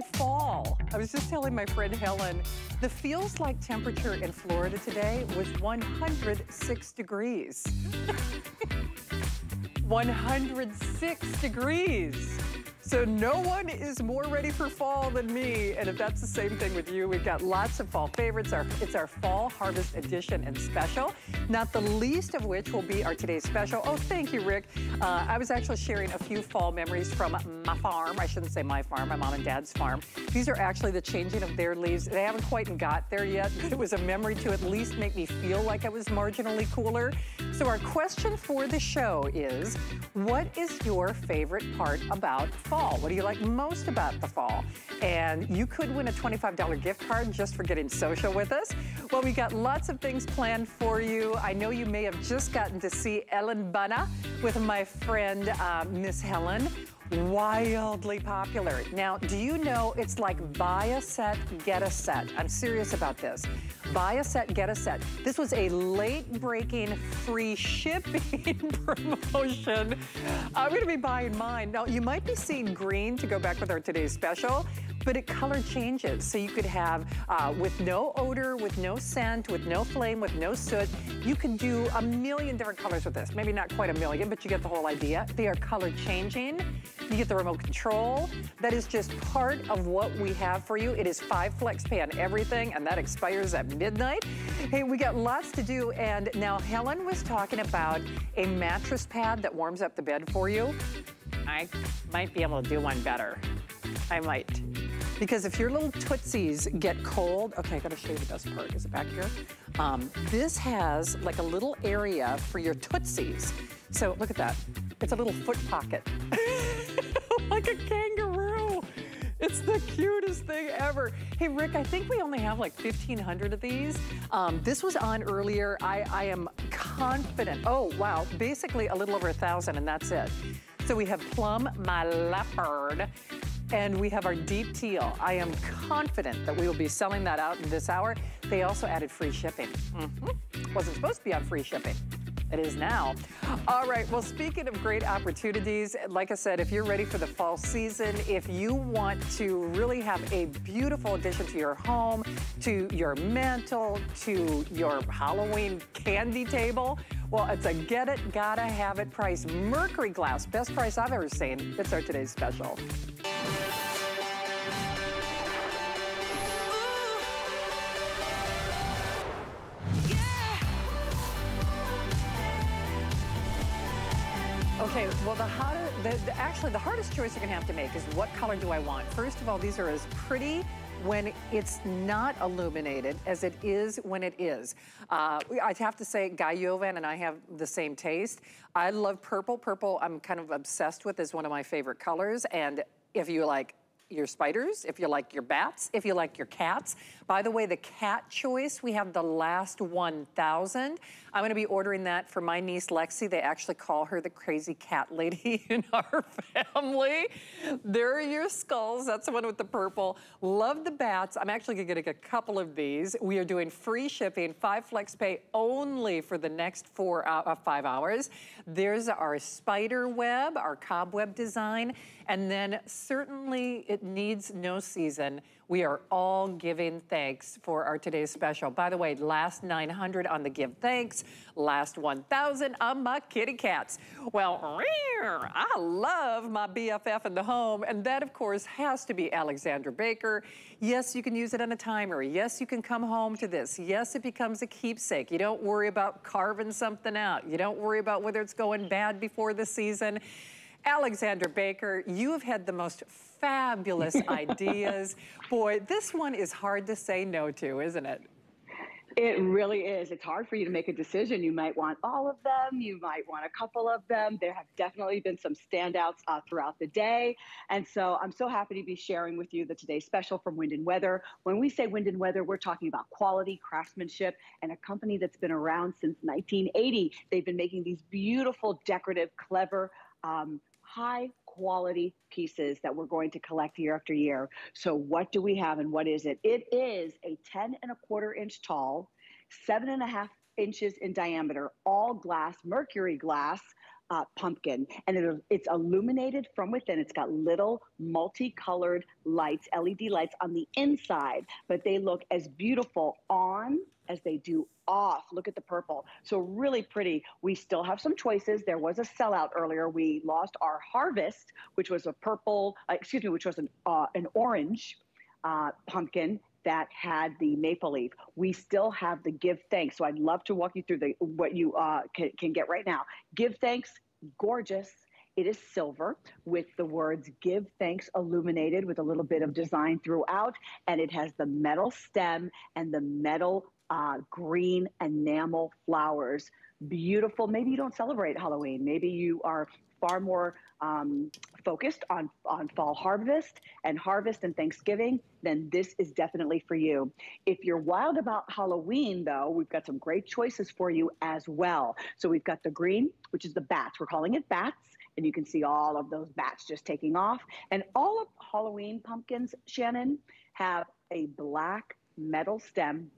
fall. I was just telling my friend Helen, the feels like temperature in Florida today was 106 degrees. 106 degrees. So no one is more ready for fall than me. And if that's the same thing with you, we've got lots of fall favorites. Our, it's our fall harvest edition and special. Not the least of which will be our today's special. Oh, thank you, Rick. Uh, I was actually sharing a few fall memories from my farm. I shouldn't say my farm, my mom and dad's farm. These are actually the changing of their leaves. They haven't quite got there yet, but it was a memory to at least make me feel like I was marginally cooler. So our question for the show is, what is your favorite part about fall? Fall? What do you like most about the fall? And you could win a $25 gift card just for getting social with us. Well, we got lots of things planned for you. I know you may have just gotten to see Ellen Bunner with my friend, uh, Miss Helen wildly popular. Now, do you know it's like buy a set, get a set? I'm serious about this. Buy a set, get a set. This was a late breaking free shipping promotion. I'm gonna be buying mine. Now, you might be seeing green to go back with our today's special but it color changes. So you could have uh, with no odor, with no scent, with no flame, with no soot. You can do a million different colors with this. Maybe not quite a million, but you get the whole idea. They are color changing. You get the remote control. That is just part of what we have for you. It is five flex pay on everything, and that expires at midnight. Hey, we got lots to do, and now Helen was talking about a mattress pad that warms up the bed for you. I might be able to do one better. I might. Because if your little Tootsies get cold, okay, I gotta show you the best part. Is it back here? Um, this has like a little area for your Tootsies. So look at that. It's a little foot pocket. like a kangaroo. It's the cutest thing ever. Hey, Rick, I think we only have like 1,500 of these. Um, this was on earlier. I, I am confident. Oh, wow. Basically a little over a 1,000 and that's it. So we have Plum My Leopard and we have our deep teal. I am confident that we will be selling that out in this hour. They also added free shipping. Mm -hmm. Wasn't supposed to be on free shipping. It is now. All right, well, speaking of great opportunities, like I said, if you're ready for the fall season, if you want to really have a beautiful addition to your home, to your mantle, to your Halloween candy table, well, it's a get it, gotta have it price. Mercury Glass, best price I've ever seen. It's our today's special. Okay, well the, the, the, actually the hardest choice you're gonna have to make is what color do I want? First of all, these are as pretty when it's not illuminated as it is when it is. Uh, I'd have to say Guy Yovan and I have the same taste. I love purple. Purple I'm kind of obsessed with is one of my favorite colors. And if you like your spiders, if you like your bats, if you like your cats. By the way, the cat choice, we have the last 1,000. I'm gonna be ordering that for my niece Lexi. They actually call her the crazy cat lady in our family. There are your skulls. That's the one with the purple. Love the bats. I'm actually gonna get a couple of these. We are doing free shipping, five flex pay only for the next four, uh, five hours. There's our spider web, our cobweb design. And then certainly it needs no season. We are all giving thanks for our today's special. By the way, last 900 on the give thanks, last 1,000 on my kitty cats. Well, I love my BFF in the home, and that of course has to be Alexandra Baker. Yes, you can use it on a timer. Yes, you can come home to this. Yes, it becomes a keepsake. You don't worry about carving something out. You don't worry about whether it's going bad before the season. Alexandra Baker, you have had the most fabulous ideas. Boy, this one is hard to say no to, isn't it? It really is. It's hard for you to make a decision. You might want all of them. You might want a couple of them. There have definitely been some standouts uh, throughout the day. And so I'm so happy to be sharing with you the today special from Wind and Weather. When we say Wind and Weather, we're talking about quality, craftsmanship, and a company that's been around since 1980. They've been making these beautiful, decorative, clever, um, high quality pieces that we're going to collect year after year. So what do we have and what is it? It is a 10 and a quarter inch tall, seven and a half inches in diameter, all glass, mercury glass, uh, pumpkin and it, it's illuminated from within. It's got little multicolored lights, LED lights on the inside, but they look as beautiful on as they do off. Look at the purple. So really pretty. We still have some choices. There was a sellout earlier. We lost our harvest, which was a purple, uh, excuse me, which was an, uh, an orange uh, pumpkin that had the maple leaf. We still have the give thanks. So I'd love to walk you through the what you uh, can, can get right now. Give thanks, gorgeous. It is silver with the words give thanks illuminated with a little bit of design throughout. And it has the metal stem and the metal uh, green enamel flowers. Beautiful. Maybe you don't celebrate Halloween. Maybe you are far more um, focused on, on fall harvest and harvest and Thanksgiving, then this is definitely for you. If you're wild about Halloween, though, we've got some great choices for you as well. So we've got the green, which is the bats. We're calling it bats. And you can see all of those bats just taking off. And all of Halloween pumpkins, Shannon, have a black metal stem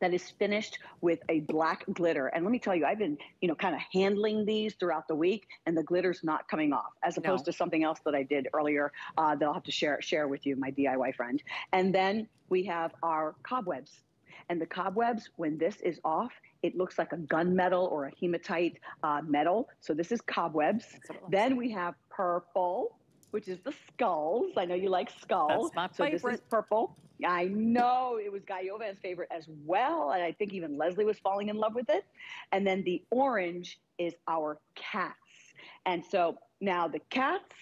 that is finished with a black glitter. And let me tell you, I've been, you know, kind of handling these throughout the week, and the glitter's not coming off, as opposed no. to something else that I did earlier uh, that I'll have to share share with you, my DIY friend. And then we have our cobwebs. And the cobwebs, when this is off, it looks like a gunmetal or a hematite uh, metal. So this is cobwebs. Then we have purple, which is the skulls. I know you like skulls. That's my so favorite. this is purple. I know it was Guy Yovan's favorite as well. And I think even Leslie was falling in love with it. And then the orange is our cats. And so now the cats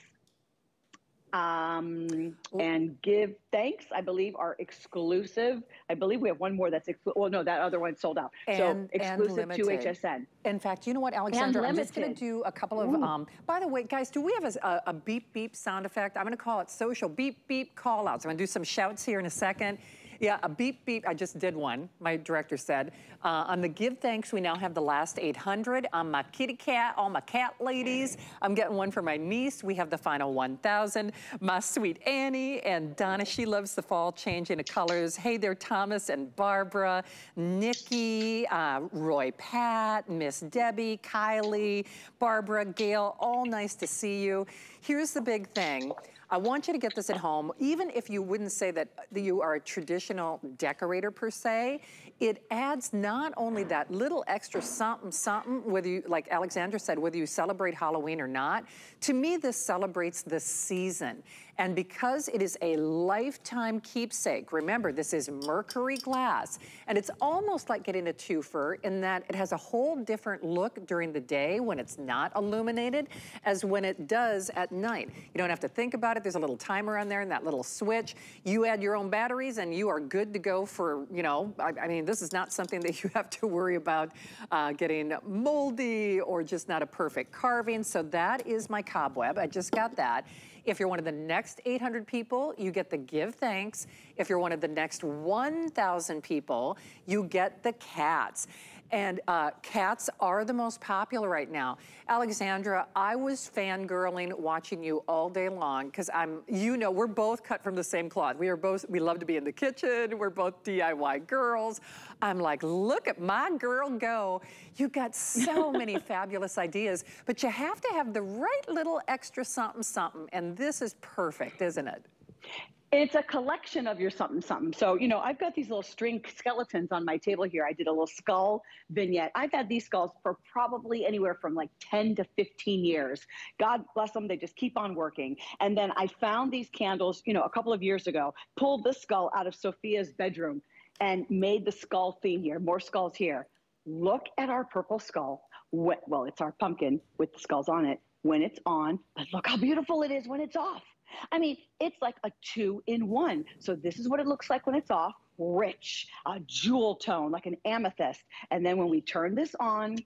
um, and give thanks. I believe are exclusive. I believe we have one more that's exclusive. Well, no, that other one sold out. And, so exclusive to HSN. In fact, you know what, Alexandra? I'm just going to do a couple of. Um, by the way, guys, do we have a, a beep beep sound effect? I'm going to call it social beep beep call outs. I'm going to do some shouts here in a second. Yeah, a beep beep, I just did one, my director said. Uh, on the give thanks, we now have the last 800. On my kitty cat, all my cat ladies, I'm getting one for my niece. We have the final 1,000. My sweet Annie and Donna, she loves the fall changing of colors. Hey there, Thomas and Barbara, Nikki, uh, Roy Pat, Miss Debbie, Kylie, Barbara, Gail, all nice to see you. Here's the big thing. I want you to get this at home. Even if you wouldn't say that you are a traditional decorator per se, it adds not only that little extra something, something, whether you, like Alexandra said, whether you celebrate Halloween or not, to me this celebrates the season. And because it is a lifetime keepsake, remember this is mercury glass, and it's almost like getting a twofer in that it has a whole different look during the day when it's not illuminated as when it does at night. You don't have to think about it. There's a little timer on there and that little switch. You add your own batteries and you are good to go for, you know, I, I mean, this is not something that you have to worry about uh, getting moldy or just not a perfect carving. So that is my cobweb. I just got that. If you're one of the next 800 people, you get the give thanks. If you're one of the next 1,000 people, you get the cats. And uh, cats are the most popular right now. Alexandra, I was fangirling watching you all day long because I'm, you know, we're both cut from the same cloth. We are both, we love to be in the kitchen. We're both DIY girls. I'm like, look at my girl go. You got so many fabulous ideas, but you have to have the right little extra something something. And this is perfect, isn't it? It's a collection of your something something. So, you know, I've got these little string skeletons on my table here. I did a little skull vignette. I've had these skulls for probably anywhere from like 10 to 15 years. God bless them. They just keep on working. And then I found these candles, you know, a couple of years ago, pulled this skull out of Sophia's bedroom and made the skull theme here. More skulls here. Look at our purple skull. Well, it's our pumpkin with the skulls on it when it's on, but look how beautiful it is when it's off. I mean, it's like a two in one. So this is what it looks like when it's off, rich, a jewel tone, like an amethyst. And then when we turn this on,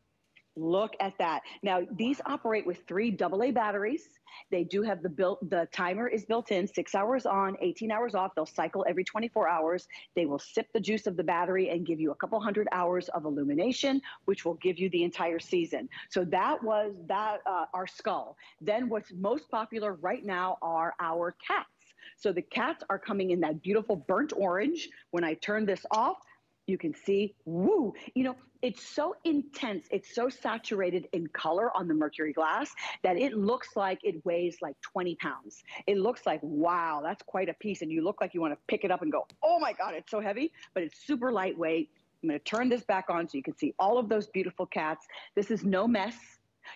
Look at that. Now, these operate with three AA batteries. They do have the built, the timer is built in, six hours on, 18 hours off. They'll cycle every 24 hours. They will sip the juice of the battery and give you a couple hundred hours of illumination, which will give you the entire season. So that was that uh, our skull. Then what's most popular right now are our cats. So the cats are coming in that beautiful burnt orange. When I turn this off, You can see, woo, you know, it's so intense, it's so saturated in color on the mercury glass that it looks like it weighs like 20 pounds. It looks like, wow, that's quite a piece. And you look like you want to pick it up and go, oh my God, it's so heavy, but it's super lightweight. I'm going to turn this back on so you can see all of those beautiful cats. This is no mess.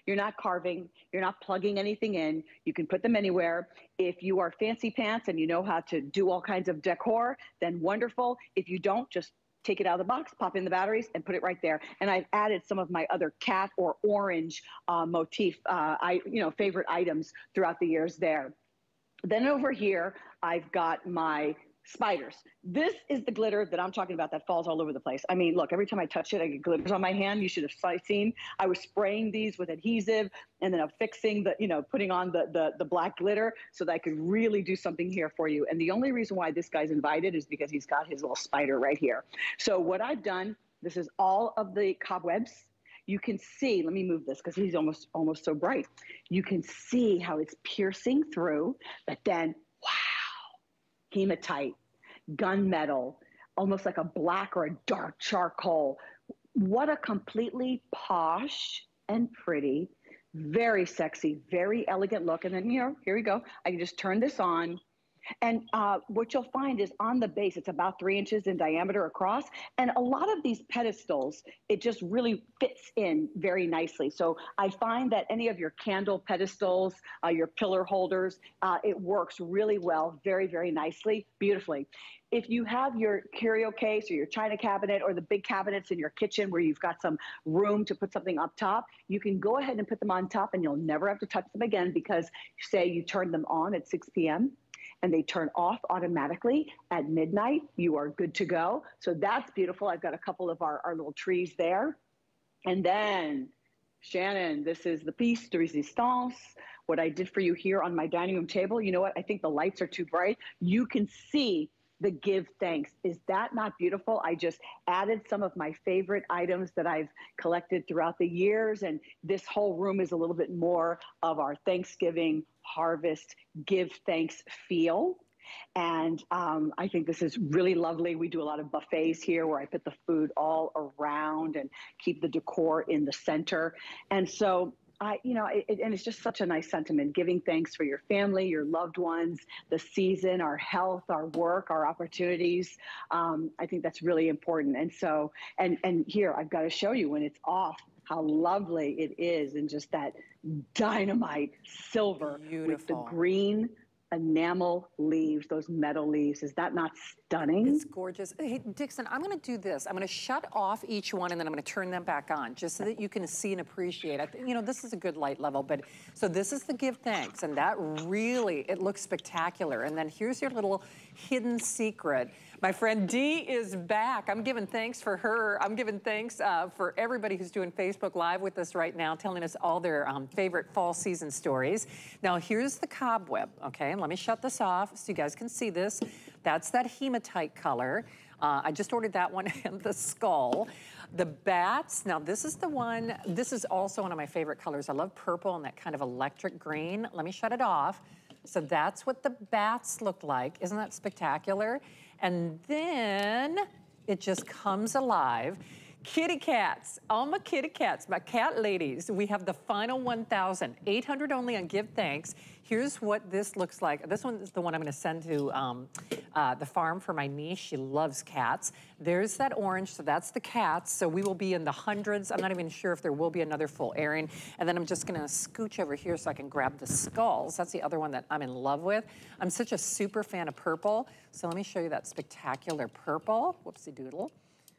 You're not carving, you're not plugging anything in. You can put them anywhere. If you are fancy pants and you know how to do all kinds of decor, then wonderful. If you don't, just take it out of the box, pop in the batteries, and put it right there. And I've added some of my other cat or orange uh, motif, uh, I you know, favorite items throughout the years there. Then over here, I've got my spiders. This is the glitter that I'm talking about that falls all over the place. I mean, look, every time I touch it, I get glitters on my hand. You should have seen. I was spraying these with adhesive and then affixing the, you know, putting on the, the, the black glitter so that I could really do something here for you. And the only reason why this guy's invited is because he's got his little spider right here. So what I've done, this is all of the cobwebs you can see let me move this because he's almost almost so bright you can see how it's piercing through but then hematite, gunmetal, almost like a black or a dark charcoal. What a completely posh and pretty, very sexy, very elegant look. And then, you know, here we go. I can just turn this on and uh, what you'll find is on the base, it's about three inches in diameter across. And a lot of these pedestals, it just really fits in very nicely. So I find that any of your candle pedestals, uh, your pillar holders, uh, it works really well, very, very nicely, beautifully if you have your curio case or your china cabinet or the big cabinets in your kitchen where you've got some room to put something up top, you can go ahead and put them on top and you'll never have to touch them again because say you turn them on at 6 p.m and they turn off automatically at midnight. You are good to go. So that's beautiful. I've got a couple of our, our little trees there. And then, Shannon, this is the piece de resistance. What I did for you here on my dining room table. You know what? I think the lights are too bright. You can see the give thanks. Is that not beautiful? I just added some of my favorite items that I've collected throughout the years. And this whole room is a little bit more of our Thanksgiving harvest give thanks feel. And um, I think this is really lovely. We do a lot of buffets here where I put the food all around and keep the decor in the center. And so I, you know, it, and it's just such a nice sentiment, giving thanks for your family, your loved ones, the season, our health, our work, our opportunities. Um, I think that's really important. And so, and and here I've got to show you when it's off how lovely it is, and just that dynamite silver Beautiful. with the green enamel leaves, those metal leaves. Is that not stunning? It's gorgeous. Hey, Dixon, I'm gonna do this. I'm gonna shut off each one and then I'm gonna turn them back on just so that you can see and appreciate. it. you know, this is a good light level, but so this is the give thanks and that really, it looks spectacular. And then here's your little hidden secret. My friend Dee is back. I'm giving thanks for her. I'm giving thanks uh, for everybody who's doing Facebook Live with us right now, telling us all their um, favorite fall season stories. Now, here's the cobweb, okay? And let me shut this off so you guys can see this. That's that hematite color. Uh, I just ordered that one and the skull. The bats, now this is the one, this is also one of my favorite colors. I love purple and that kind of electric green. Let me shut it off. So that's what the bats look like. Isn't that spectacular? And then it just comes alive. Kitty cats, all my kitty cats, my cat ladies, we have the final 1,000, 800 only on Give Thanks. Here's what this looks like. This one is the one I'm gonna send to um, uh, the farm for my niece. She loves cats. There's that orange, so that's the cats. So we will be in the hundreds. I'm not even sure if there will be another full airing. And then I'm just gonna scooch over here so I can grab the skulls. That's the other one that I'm in love with. I'm such a super fan of purple. So let me show you that spectacular purple. Whoopsie doodle.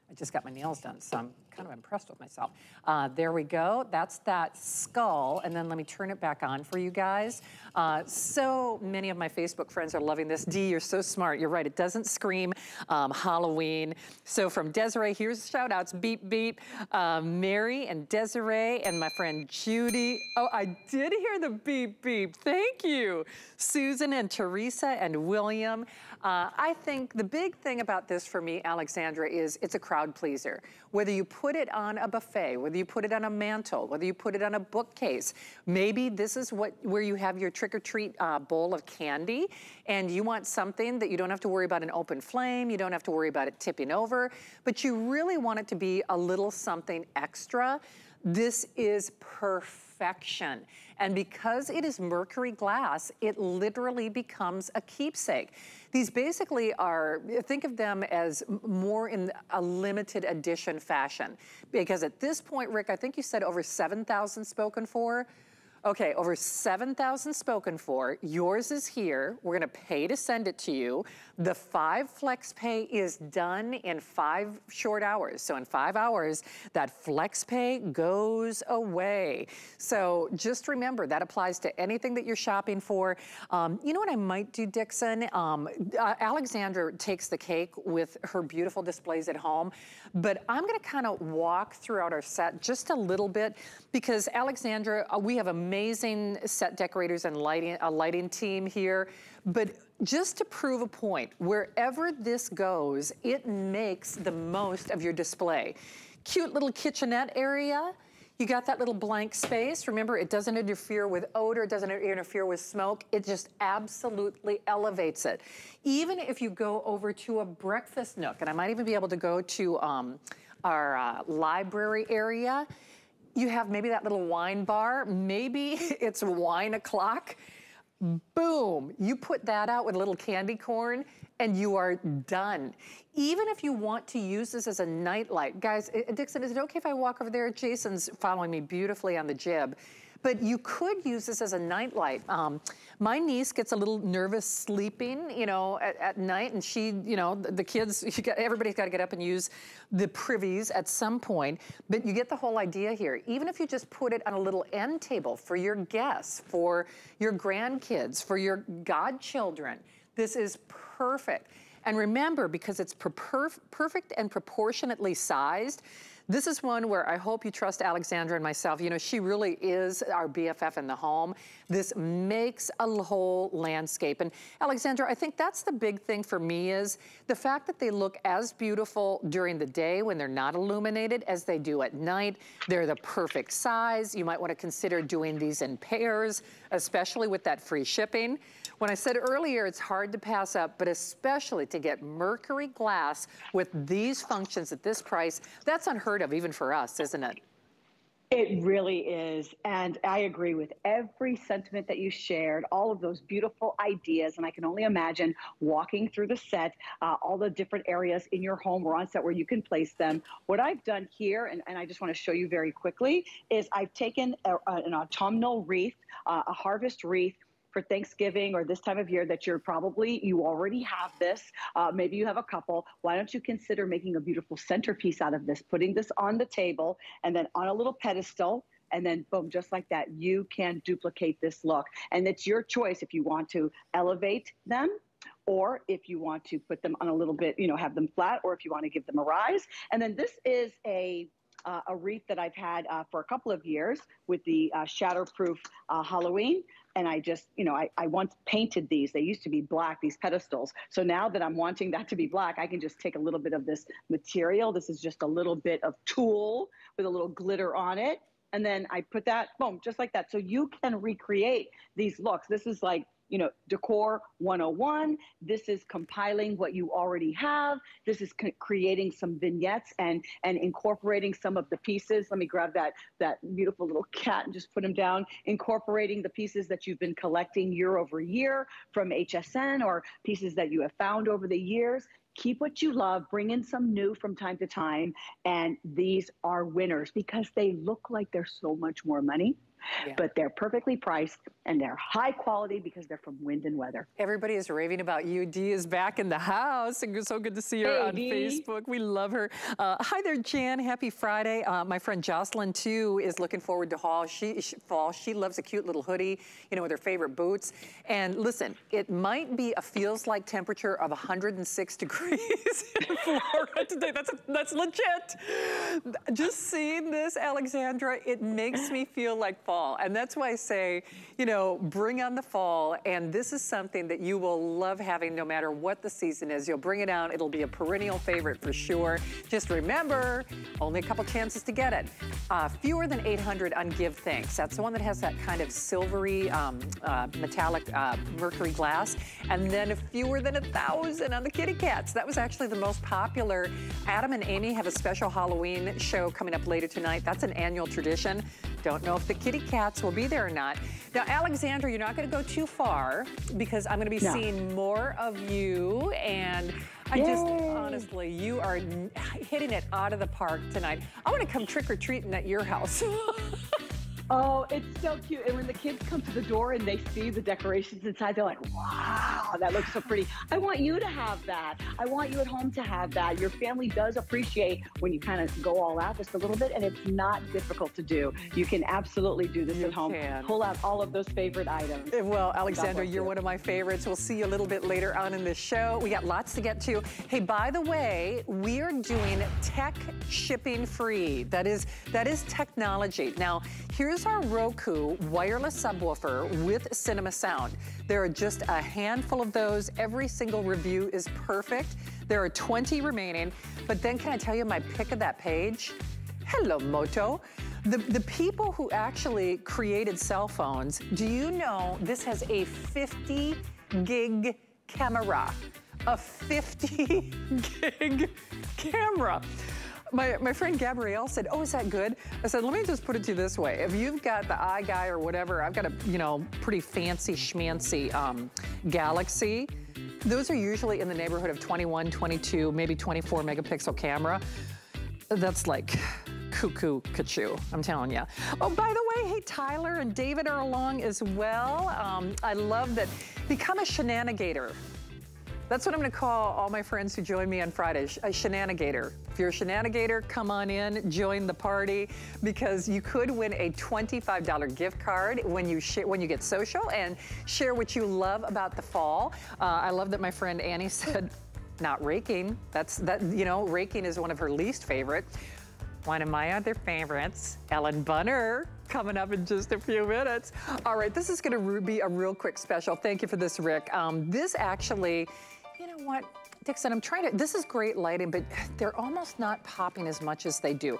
I just got my nails done, so I'm kind of impressed with myself. Uh, there we go. That's that skull. And then let me turn it back on for you guys. Uh, so many of my Facebook friends are loving this. Dee, you're so smart. You're right. It doesn't scream um, Halloween. So from Desiree, here's shout outs. Beep, beep. Uh, Mary and Desiree and my friend Judy. Oh, I did hear the beep, beep. Thank you. Susan and Teresa and William. Uh, I think the big thing about this for me, Alexandra, is it's a crowd pleaser. Whether you put it on a buffet, whether you put it on a mantle, whether you put it on a bookcase, maybe this is what where you have your trick-or-treat uh, bowl of candy and you want something that you don't have to worry about an open flame, you don't have to worry about it tipping over, but you really want it to be a little something extra. This is perfection. And because it is mercury glass, it literally becomes a keepsake. These basically are, think of them as more in a limited edition fashion. Because at this point, Rick, I think you said over 7,000 spoken for. Okay, over 7,000 spoken for. Yours is here. We're gonna pay to send it to you. The five flex pay is done in five short hours. So in five hours, that flex pay goes away. So just remember, that applies to anything that you're shopping for. Um, you know what I might do, Dixon? Um, uh, Alexandra takes the cake with her beautiful displays at home, but I'm gonna kind of walk throughout our set just a little bit because Alexandra, uh, we have amazing set decorators and lighting, a lighting team here. But just to prove a point, wherever this goes, it makes the most of your display. Cute little kitchenette area. You got that little blank space. Remember, it doesn't interfere with odor, it doesn't interfere with smoke. It just absolutely elevates it. Even if you go over to a breakfast nook, and I might even be able to go to um, our uh, library area, you have maybe that little wine bar, maybe it's wine o'clock, boom, you put that out with a little candy corn and you are done. Even if you want to use this as a nightlight, guys, eh, Dixon, is it okay if I walk over there? Jason's following me beautifully on the jib. But you could use this as a nightlight. Um, my niece gets a little nervous sleeping, you know, at, at night, and she, you know, the, the kids, got, everybody's got to get up and use the privies at some point. But you get the whole idea here. Even if you just put it on a little end table for your guests, for your grandkids, for your godchildren, this is perfect. And remember, because it's per perfect and proportionately sized, this is one where I hope you trust Alexandra and myself. You know, she really is our BFF in the home. This makes a whole landscape. And Alexandra, I think that's the big thing for me is the fact that they look as beautiful during the day when they're not illuminated as they do at night. They're the perfect size. You might want to consider doing these in pairs, especially with that free shipping. When I said earlier, it's hard to pass up, but especially to get mercury glass with these functions at this price, that's unheard of even for us, isn't it? It really is. And I agree with every sentiment that you shared, all of those beautiful ideas. And I can only imagine walking through the set, uh, all the different areas in your home or on set where you can place them. What I've done here, and, and I just want to show you very quickly, is I've taken a, a, an autumnal wreath, uh, a harvest wreath, for Thanksgiving or this time of year that you're probably, you already have this. Uh, maybe you have a couple. Why don't you consider making a beautiful centerpiece out of this, putting this on the table and then on a little pedestal and then boom, just like that, you can duplicate this look. And it's your choice if you want to elevate them or if you want to put them on a little bit, you know, have them flat, or if you want to give them a rise. And then this is a uh, a wreath that I've had uh, for a couple of years with the uh, shatterproof uh, Halloween and I just, you know, I, I once painted these. They used to be black, these pedestals. So now that I'm wanting that to be black, I can just take a little bit of this material. This is just a little bit of tulle with a little glitter on it. And then I put that, boom, just like that. So you can recreate these looks. This is like you know, Decor 101. This is compiling what you already have. This is creating some vignettes and and incorporating some of the pieces. Let me grab that that beautiful little cat and just put him down. Incorporating the pieces that you've been collecting year over year from HSN or pieces that you have found over the years keep what you love, bring in some new from time to time. And these are winners because they look like they're so much more money yeah. but they're perfectly priced and they're high quality because they're from wind and weather. Everybody is raving about you. Dee is back in the house and it's so good to see her hey, on Dee. Facebook. We love her. Uh, hi there, Jan. Happy Friday. Uh, my friend Jocelyn, too, is looking forward to fall. She, she, fall. she loves a cute little hoodie, you know, with her favorite boots. And listen, it might be a feels like temperature of 106 degrees in Florida today. That's, that's legit. Just seeing this, Alexandra, it makes me feel like fall fall. And that's why I say, you know, bring on the fall. And this is something that you will love having no matter what the season is. You'll bring it out. It'll be a perennial favorite for sure. Just remember, only a couple chances to get it. Uh, fewer than 800 on Give Thanks. That's the one that has that kind of silvery um, uh, metallic uh, mercury glass. And then a fewer than a thousand on the kitty cats. That was actually the most popular. Adam and Amy have a special Halloween show coming up later tonight. That's an annual tradition. Don't know if the kitty cats will be there or not. Now, Alexandra, you're not going to go too far because I'm going to be no. seeing more of you and I Yay. just, honestly, you are hitting it out of the park tonight. I want to come trick-or-treating at your house. Oh, it's so cute. And when the kids come to the door and they see the decorations inside, they're like, wow, that looks so pretty. I want you to have that. I want you at home to have that. Your family does appreciate when you kind of go all out just a little bit, and it's not difficult to do. You can absolutely do this you at home. Can. Pull out all of those favorite items. Eh, well, Alexandra, you're one of my favorites. We'll see you a little bit later on in the show. We got lots to get to. Hey, by the way, we are doing tech shipping free. That is, that is technology. Now, here's Here's our Roku wireless subwoofer with cinema sound. There are just a handful of those. Every single review is perfect. There are 20 remaining. But then can I tell you my pick of that page? Hello, Moto. The, the people who actually created cell phones, do you know this has a 50 gig camera? A 50 gig camera my, my friend Gabrielle said, oh, is that good? I said, let me just put it to you this way. If you've got the eye guy or whatever, I've got a, you know, pretty fancy schmancy um, Galaxy. Those are usually in the neighborhood of 21, 22, maybe 24 megapixel camera. That's like cuckoo kachoo, I'm telling you. Oh, by the way, hey, Tyler and David are along as well. Um, I love that. Become a shenanigator. That's what I'm gonna call all my friends who join me on Fridays, a shenanigator. If you're a shenanigator, come on in, join the party, because you could win a $25 gift card when you when you get social and share what you love about the fall. Uh, I love that my friend Annie said, not raking. That's, that you know, raking is one of her least favorite. One of my other favorites, Ellen Bunner, coming up in just a few minutes. All right, this is gonna be a real quick special. Thank you for this, Rick. Um, this actually what? Dixon, I'm trying to, this is great lighting, but they're almost not popping as much as they do.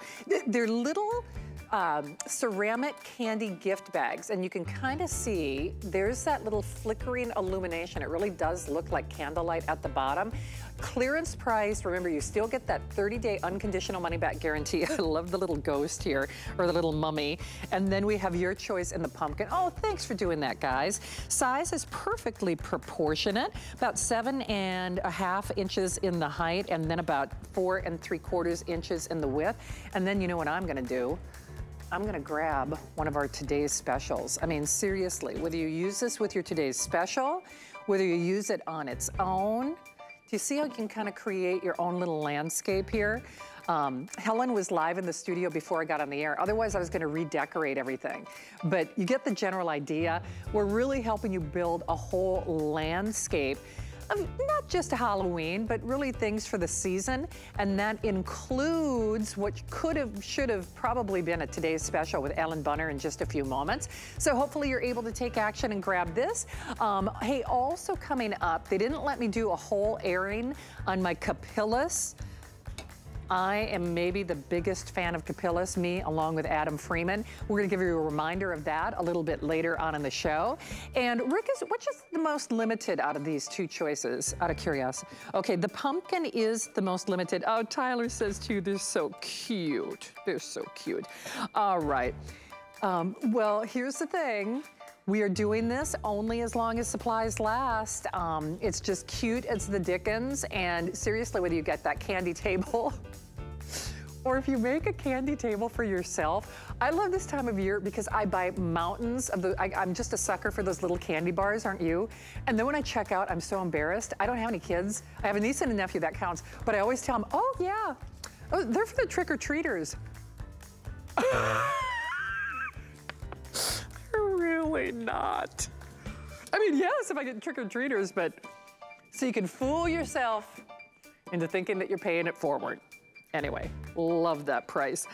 They're little um, ceramic candy gift bags, and you can kind of see there's that little flickering illumination. It really does look like candlelight at the bottom. Clearance price, remember you still get that 30-day unconditional money-back guarantee. I love the little ghost here, or the little mummy. And then we have your choice in the pumpkin. Oh, thanks for doing that, guys. Size is perfectly proportionate, about seven and a half inches in the height, and then about four and three quarters inches in the width. And then you know what I'm gonna do? I'm gonna grab one of our today's specials. I mean, seriously, whether you use this with your today's special, whether you use it on its own, you see how you can kind of create your own little landscape here? Um, Helen was live in the studio before I got on the air. Otherwise, I was gonna redecorate everything. But you get the general idea. We're really helping you build a whole landscape of not just Halloween, but really things for the season. And that includes what could have, should have probably been a today's special with Ellen Bunner in just a few moments. So hopefully you're able to take action and grab this. Um, hey, also coming up, they didn't let me do a whole airing on my Capillus I am maybe the biggest fan of Capillus, me along with Adam Freeman. We're gonna give you a reminder of that a little bit later on in the show. And Rick, is which is the most limited out of these two choices, out of curiosity? Okay, the pumpkin is the most limited. Oh, Tyler says too, they're so cute. They're so cute. All right. Um, well, here's the thing. We are doing this only as long as supplies last. Um, it's just cute as the Dickens. And seriously, whether you get that candy table or if you make a candy table for yourself, I love this time of year because I buy mountains of the, I, am just a sucker for those little candy bars, aren't you? And then when I check out, I'm so embarrassed. I don't have any kids. I have a niece and a nephew, that counts. But I always tell them, oh yeah, oh, they're for the trick-or-treaters. really not. I mean, yes, if I get trick-or-treaters, but so you can fool yourself into thinking that you're paying it forward. Anyway, love that price.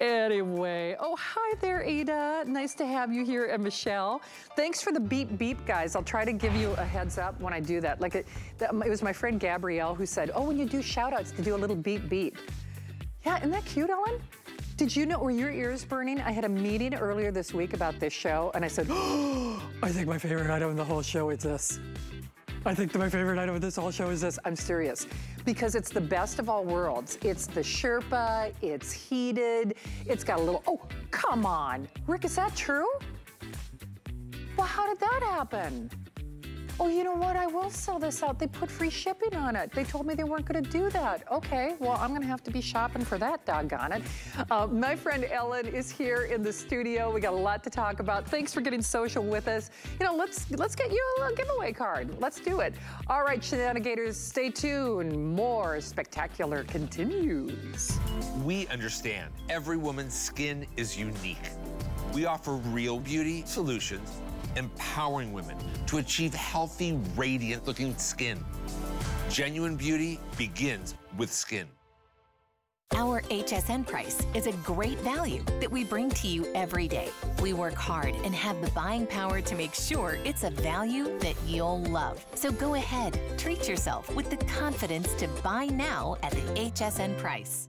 Anyway, oh, hi there, Ada. Nice to have you here, and Michelle. Thanks for the beep beep, guys. I'll try to give you a heads up when I do that. Like, it, it was my friend Gabrielle who said, oh, when you do shout outs, to do a little beep beep. Yeah, isn't that cute, Ellen? Did you know, were your ears burning? I had a meeting earlier this week about this show, and I said, oh, I think my favorite item in the whole show is this. I think my favorite item of this whole show is this. I'm serious. Because it's the best of all worlds. It's the Sherpa, it's heated, it's got a little, oh, come on. Rick, is that true? Well, how did that happen? Oh, you know what? I will sell this out. They put free shipping on it. They told me they weren't going to do that. Okay, well, I'm going to have to be shopping for that, doggone it. Uh, my friend Ellen is here in the studio. We got a lot to talk about. Thanks for getting social with us. You know, let's let's get you a little giveaway card. Let's do it. All right, shenanigans, stay tuned. More spectacular continues. We understand every woman's skin is unique. We offer real beauty solutions empowering women to achieve healthy, radiant looking skin. Genuine beauty begins with skin. Our HSN price is a great value that we bring to you every day. We work hard and have the buying power to make sure it's a value that you'll love. So go ahead, treat yourself with the confidence to buy now at the HSN price.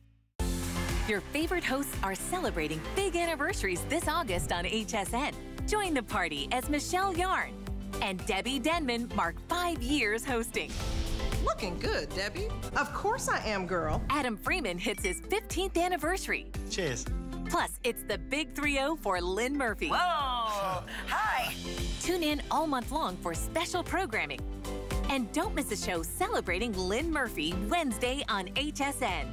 Your favorite hosts are celebrating big anniversaries this August on HSN. Join the party as Michelle Yarn and Debbie Denman mark five years hosting. Looking good, Debbie. Of course I am, girl. Adam Freeman hits his 15th anniversary. Cheers. Plus, it's the big 3 0 for Lynn Murphy. Whoa! Hi! Tune in all month long for special programming. And don't miss a show celebrating Lynn Murphy Wednesday on HSN.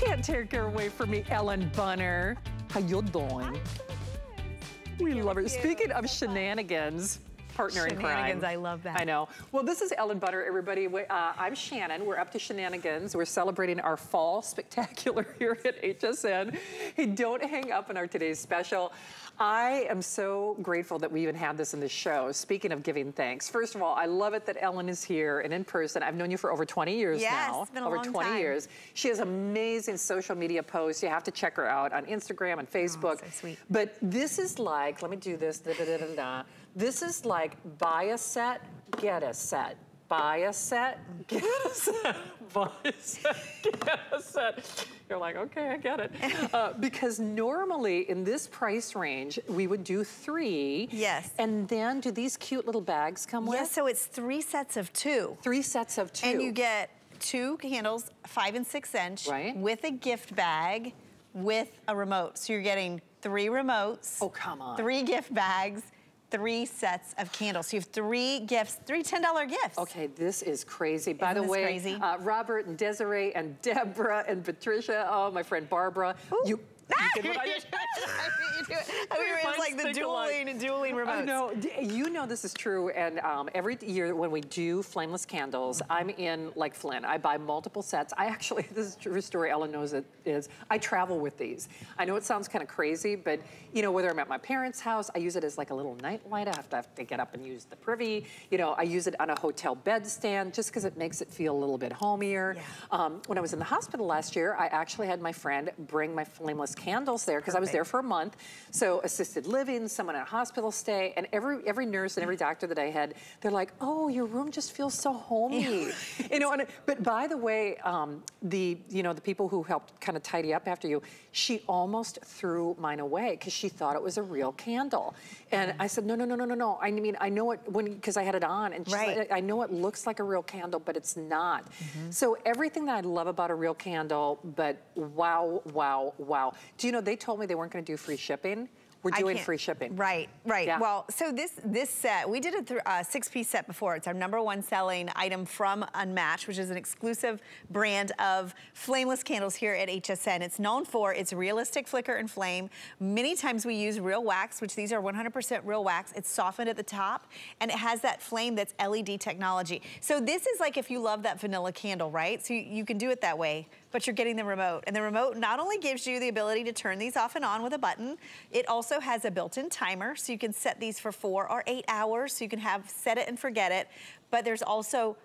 Can't take her away from me, Ellen Bunner. How you doing? We love her. Speaking of shenanigans, partner in crime. Shenanigans, I love that. I know. Well, this is Ellen Bunner, everybody. Uh, I'm Shannon. We're up to shenanigans. We're celebrating our fall spectacular here at HSN. Hey, don't hang up on our today's special. I am so grateful that we even have this in the show. Speaking of giving thanks, first of all, I love it that Ellen is here and in person. I've known you for over 20 years yes, now. It's been a over long 20 time. years. She has amazing social media posts. You have to check her out on Instagram and Facebook. Oh, so sweet. But this is like, let me do this. Da, da, da, this is like buy a set, get a set buy a set, get a set, buy a set, get a set. You're like, okay, I get it. Uh, because normally in this price range, we would do three. Yes. And then do these cute little bags come with? Yes, so it's three sets of two. Three sets of two. And you get two candles, five and six inch, right. with a gift bag, with a remote. So you're getting three remotes. Oh, come on. Three gift bags, three sets of candles. So you have three gifts, three $10 gifts. Okay, this is crazy. By Isn't the way? Uh, Robert and Desiree and Deborah and Patricia, oh, my friend Barbara, Ooh. you you what I did. it was like the dueling and dueling remotes. I know. You know this is true. And um, every year when we do flameless candles, I'm in like Flynn. I buy multiple sets. I actually, this is a true story. Ellen knows it is. I travel with these. I know it sounds kind of crazy, but you know, whether I'm at my parents' house, I use it as like a little night light. I have to, have to get up and use the privy. You know, I use it on a hotel bed stand just because it makes it feel a little bit homier. Yeah. Um, when I was in the hospital last year, I actually had my friend bring my flameless candles there because I was there for a month. So assisted living, someone in a hospital stay, and every every nurse and every doctor that I had, they're like, oh, your room just feels so homey. you know, and, but by the way, um, the, you know, the people who helped kind of tidy up after you, she almost threw mine away because she thought it was a real candle. And I said, no, no, no, no, no, no. I mean, I know it when, because I had it on and Right. like, I know it looks like a real candle, but it's not. So everything that I love about a real candle, but wow, wow, wow. Do you know, they told me they weren't gonna do free shipping. We're doing free shipping. Right, right. Yeah. Well, so this this set, we did a uh, six-piece set before. It's our number one selling item from Unmatched, which is an exclusive brand of flameless candles here at HSN. It's known for its realistic flicker and flame. Many times we use real wax, which these are 100% real wax. It's softened at the top, and it has that flame that's LED technology. So this is like if you love that vanilla candle, right? So you, you can do it that way, but you're getting the remote. And the remote not only gives you the ability to turn these off and on with a button, it also has a built-in timer, so you can set these for four or eight hours, so you can have set it and forget it. But there's also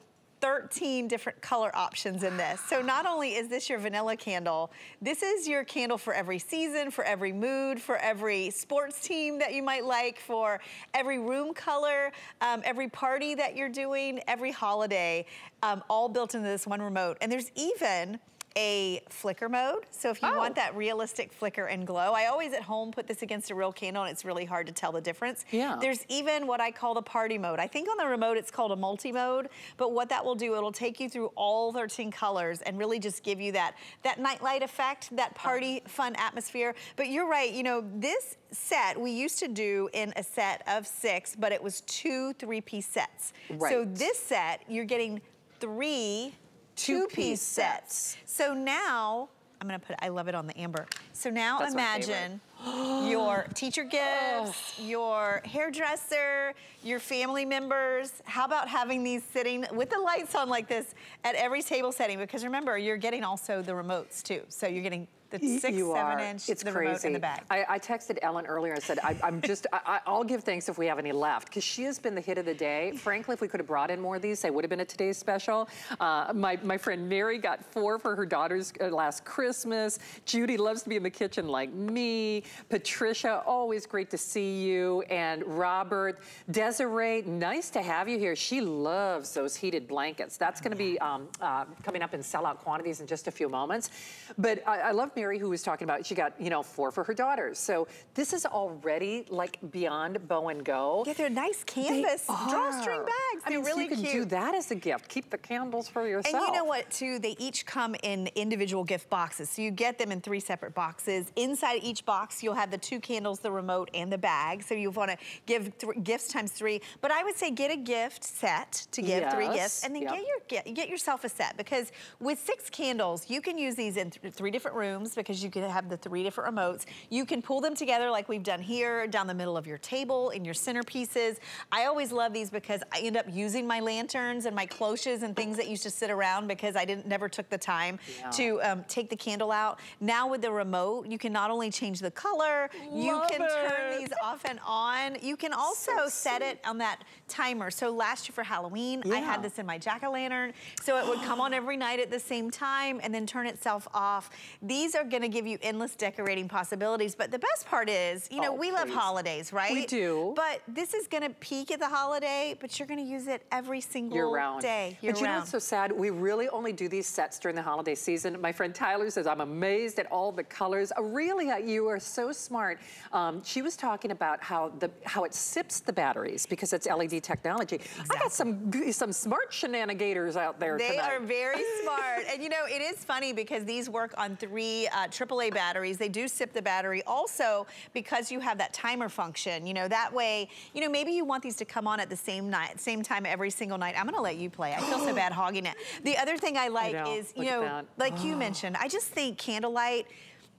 13 different color options in this. So not only is this your vanilla candle, this is your candle for every season, for every mood, for every sports team that you might like, for every room color, um, every party that you're doing, every holiday, um, all built into this one remote. And there's even a flicker mode. So if you Oh. want that realistic flicker and glow, I always at home put this against a real candle and it's really hard to tell the difference. Yeah. There's even what I call the party mode. I think on the remote it's called a multi-mode, but what that will do, it'll take you through all 13 colors and really just give you that, that nightlight effect, that party uh-huh. fun atmosphere. But you're right, you know, this set we used to do in a set of six, but it was two three-piece sets. Right. So this set, you're getting three Two-piece two-piece sets. So now, I'm gonna put, I love it on the amber. So now That's imagine your teacher gifts, oh. your hairdresser, your family members. How about having these sitting with the lights on like this at every table setting? Because remember, you're getting also the remotes too. So you're getting the six, you seven are. inch, it's the crazy. remote in the bag. I, I texted Ellen earlier. I said, I, I'm just, I, I- I'll give thanks if we have any left because she has been the hit of the day. Frankly, if we could have brought in more of these, they would have been a today's special. Uh, my, my friend Mary got four for her daughter's uh, last Christmas. Judy loves to be in the kitchen like me. Patricia, always great to see you. And Robert, Desiree, nice to have you here. She loves those heated blankets. That's going to be um, uh, coming up in sellout quantities in just a few moments. But I, I love Mary who was talking about, she got, you know, four for her daughters. So this is already like beyond bow and go. Yeah, they're nice They canvas drawstring bags. I They're mean, so really you can cute. do that as a gift. Keep the candles for yourself. And you know what, too? They each come in individual gift boxes. So you get them in three separate boxes. Inside each box, you'll have the two candles, the remote, and the bag. So you want to give th gifts times three. But I would say get a gift set to give three gifts, and then yep. get your get, get yourself a set because with six candles, you can use these in th three different rooms because you can have the three different remotes. You can pull them together like we've done here, down the middle of your table, in your centerpieces. I always love these because I end up using my lanterns and my cloches and things that used to sit around because I didn't never took the time Yeah. to um, take the candle out. Now with the remote, you can not only change the color, you Love can turn these off and on. You can also So set it on that timer. So last year for Halloween, I had this in my jack-o'-lantern. So it would come on every night at the same time and then turn itself off. These are gonna give you endless decorating possibilities. But the best part is, you know, Oh, we love holidays, right? We do. But this is gonna peak at the holiday, but you're gonna use it every single year round. day, year but you know round. what's so sad? We really only do these sets during the holiday season. My friend Tyler says, I'm amazed at all the colors. Uh, really, uh, you are so smart. Um, she was talking about how the how it sips the batteries because it's LED technology. I got some some smart shenanigators out there They tonight. are very smart. And you know, it is funny because these work on three uh, AAA batteries. They do sip the battery. Also, because you have that timer function, you know, that way, you know, maybe you want these to come on at the same night, same time every single night. I'm gonna let you play. I feel so bad hogging it. The other thing I like know. is, you Look know, like you mentioned, I just think candlelight,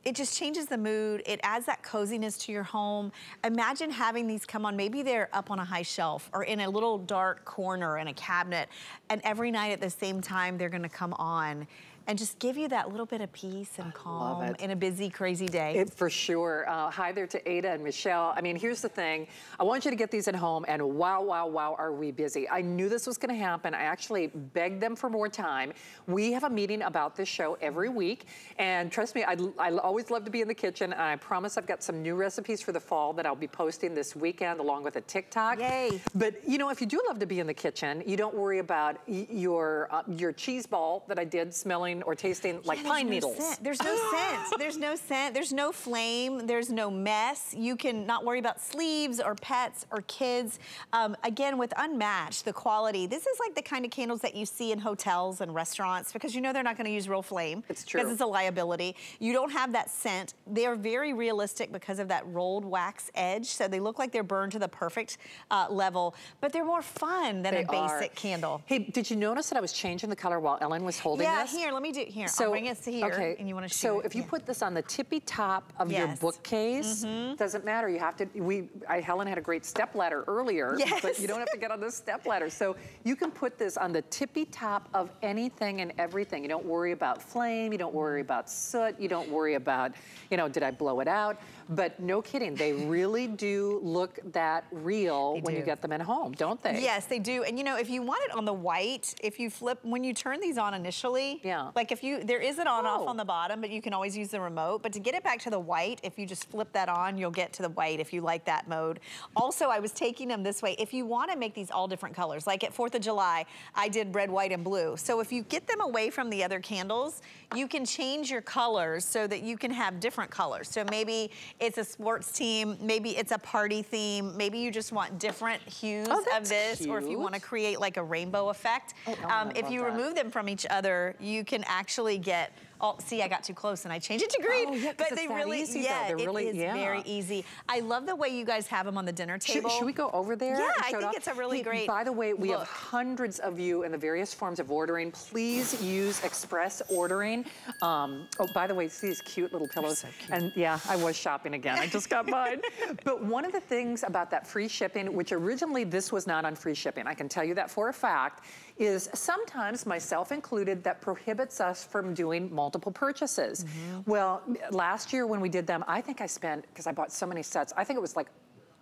it just changes the mood. It adds that coziness to your home. Imagine having these come on. Maybe they're up on a high shelf or in a little dark corner in a cabinet. And every night at the same time, they're gonna come on. And just give you that little bit of peace and calm in a busy, crazy day. It, for sure. Uh, hi there to Ada and Michelle. I mean, here's the thing. I want you to get these at home, and wow, wow, wow, are we busy. I knew this was going to happen. I actually begged them for more time. We have a meeting about this show every week, and trust me, I, I always love to be in the kitchen, and I promise I've got some new recipes for the fall that I'll be posting this weekend along with a TikTok. Yay. But, you know, if you do love to be in the kitchen, you don't worry about your, uh, your cheese ball that I did smelling or tasting like Yeah, pine there's no needles. scent. There's no scent. There's no scent. There's no flame. There's no mess. You can not worry about sleeves or pets or kids. Um, again, with Unmatched, the quality, this is like the kind of candles that you see in hotels and restaurants because you know they're not going to use real flame. It's true. Because it's a liability. You don't have that scent. They are very realistic because of that rolled wax edge. So they look like they're burned to the perfect uh, level, but they're more fun than They a basic are. candle. Hey, did you notice that I was changing the color while Ellen was holding Yeah, this? here, let me do, here, I'll bring it here, okay, and you wanna shoot So if you yeah. put this on the tippy top of your Yes. bookcase, mm-hmm. doesn't matter. You have to. We, I, Helen had a great step ladder earlier, but Yes. you don't have to get on this step ladder. So you can put this on the tippy top of anything and everything. You don't worry about flame. You don't worry about soot. You don't worry about, you know, did I blow it out? But no kidding, they really do look that real They when you get them at home, don't they? Yes, they do. And you know, if you want it on the white, if you flip, when you turn these on initially, Yeah. like if you, there is an on off Oh. on the bottom, but you can always use the remote. But to get it back to the white, if you just flip that on, you'll get to the white if you like that mode. Also, I was taking them this way. If you want to make these all different colors, like at 4th of July, I did red, white, and blue. So if you get them away from the other candles, you can change your colors so that you can have different colors. So maybe it's a sports team, maybe it's a party theme, maybe you just want different hues Oh, of this, or if you want to create like a rainbow effect. Oh, um, if you that. remove them from each other, you can actually get. Oh, see, I got too close and I changed it to green. Oh, yeah, 'cause but they really, easy, though. yeah, They're really- is yeah. very easy. I love the way you guys have them on the dinner Should, table. should we go over there? Yeah, I think off? it's a really Hey, great By the way, we have hundreds of you in the various forms of ordering. Please use express ordering. Um, oh, by the way, see these cute little pillows? And yeah, I was shopping again. I just got mine. But one of the things about that free shipping, which originally this was not on free shipping, I can tell you that for a fact, is sometimes, myself included, that prohibits us from doing multiple purchases. Mm-hmm. Well, last year when we did them, I think I spent, because I bought so many sets, I think it was like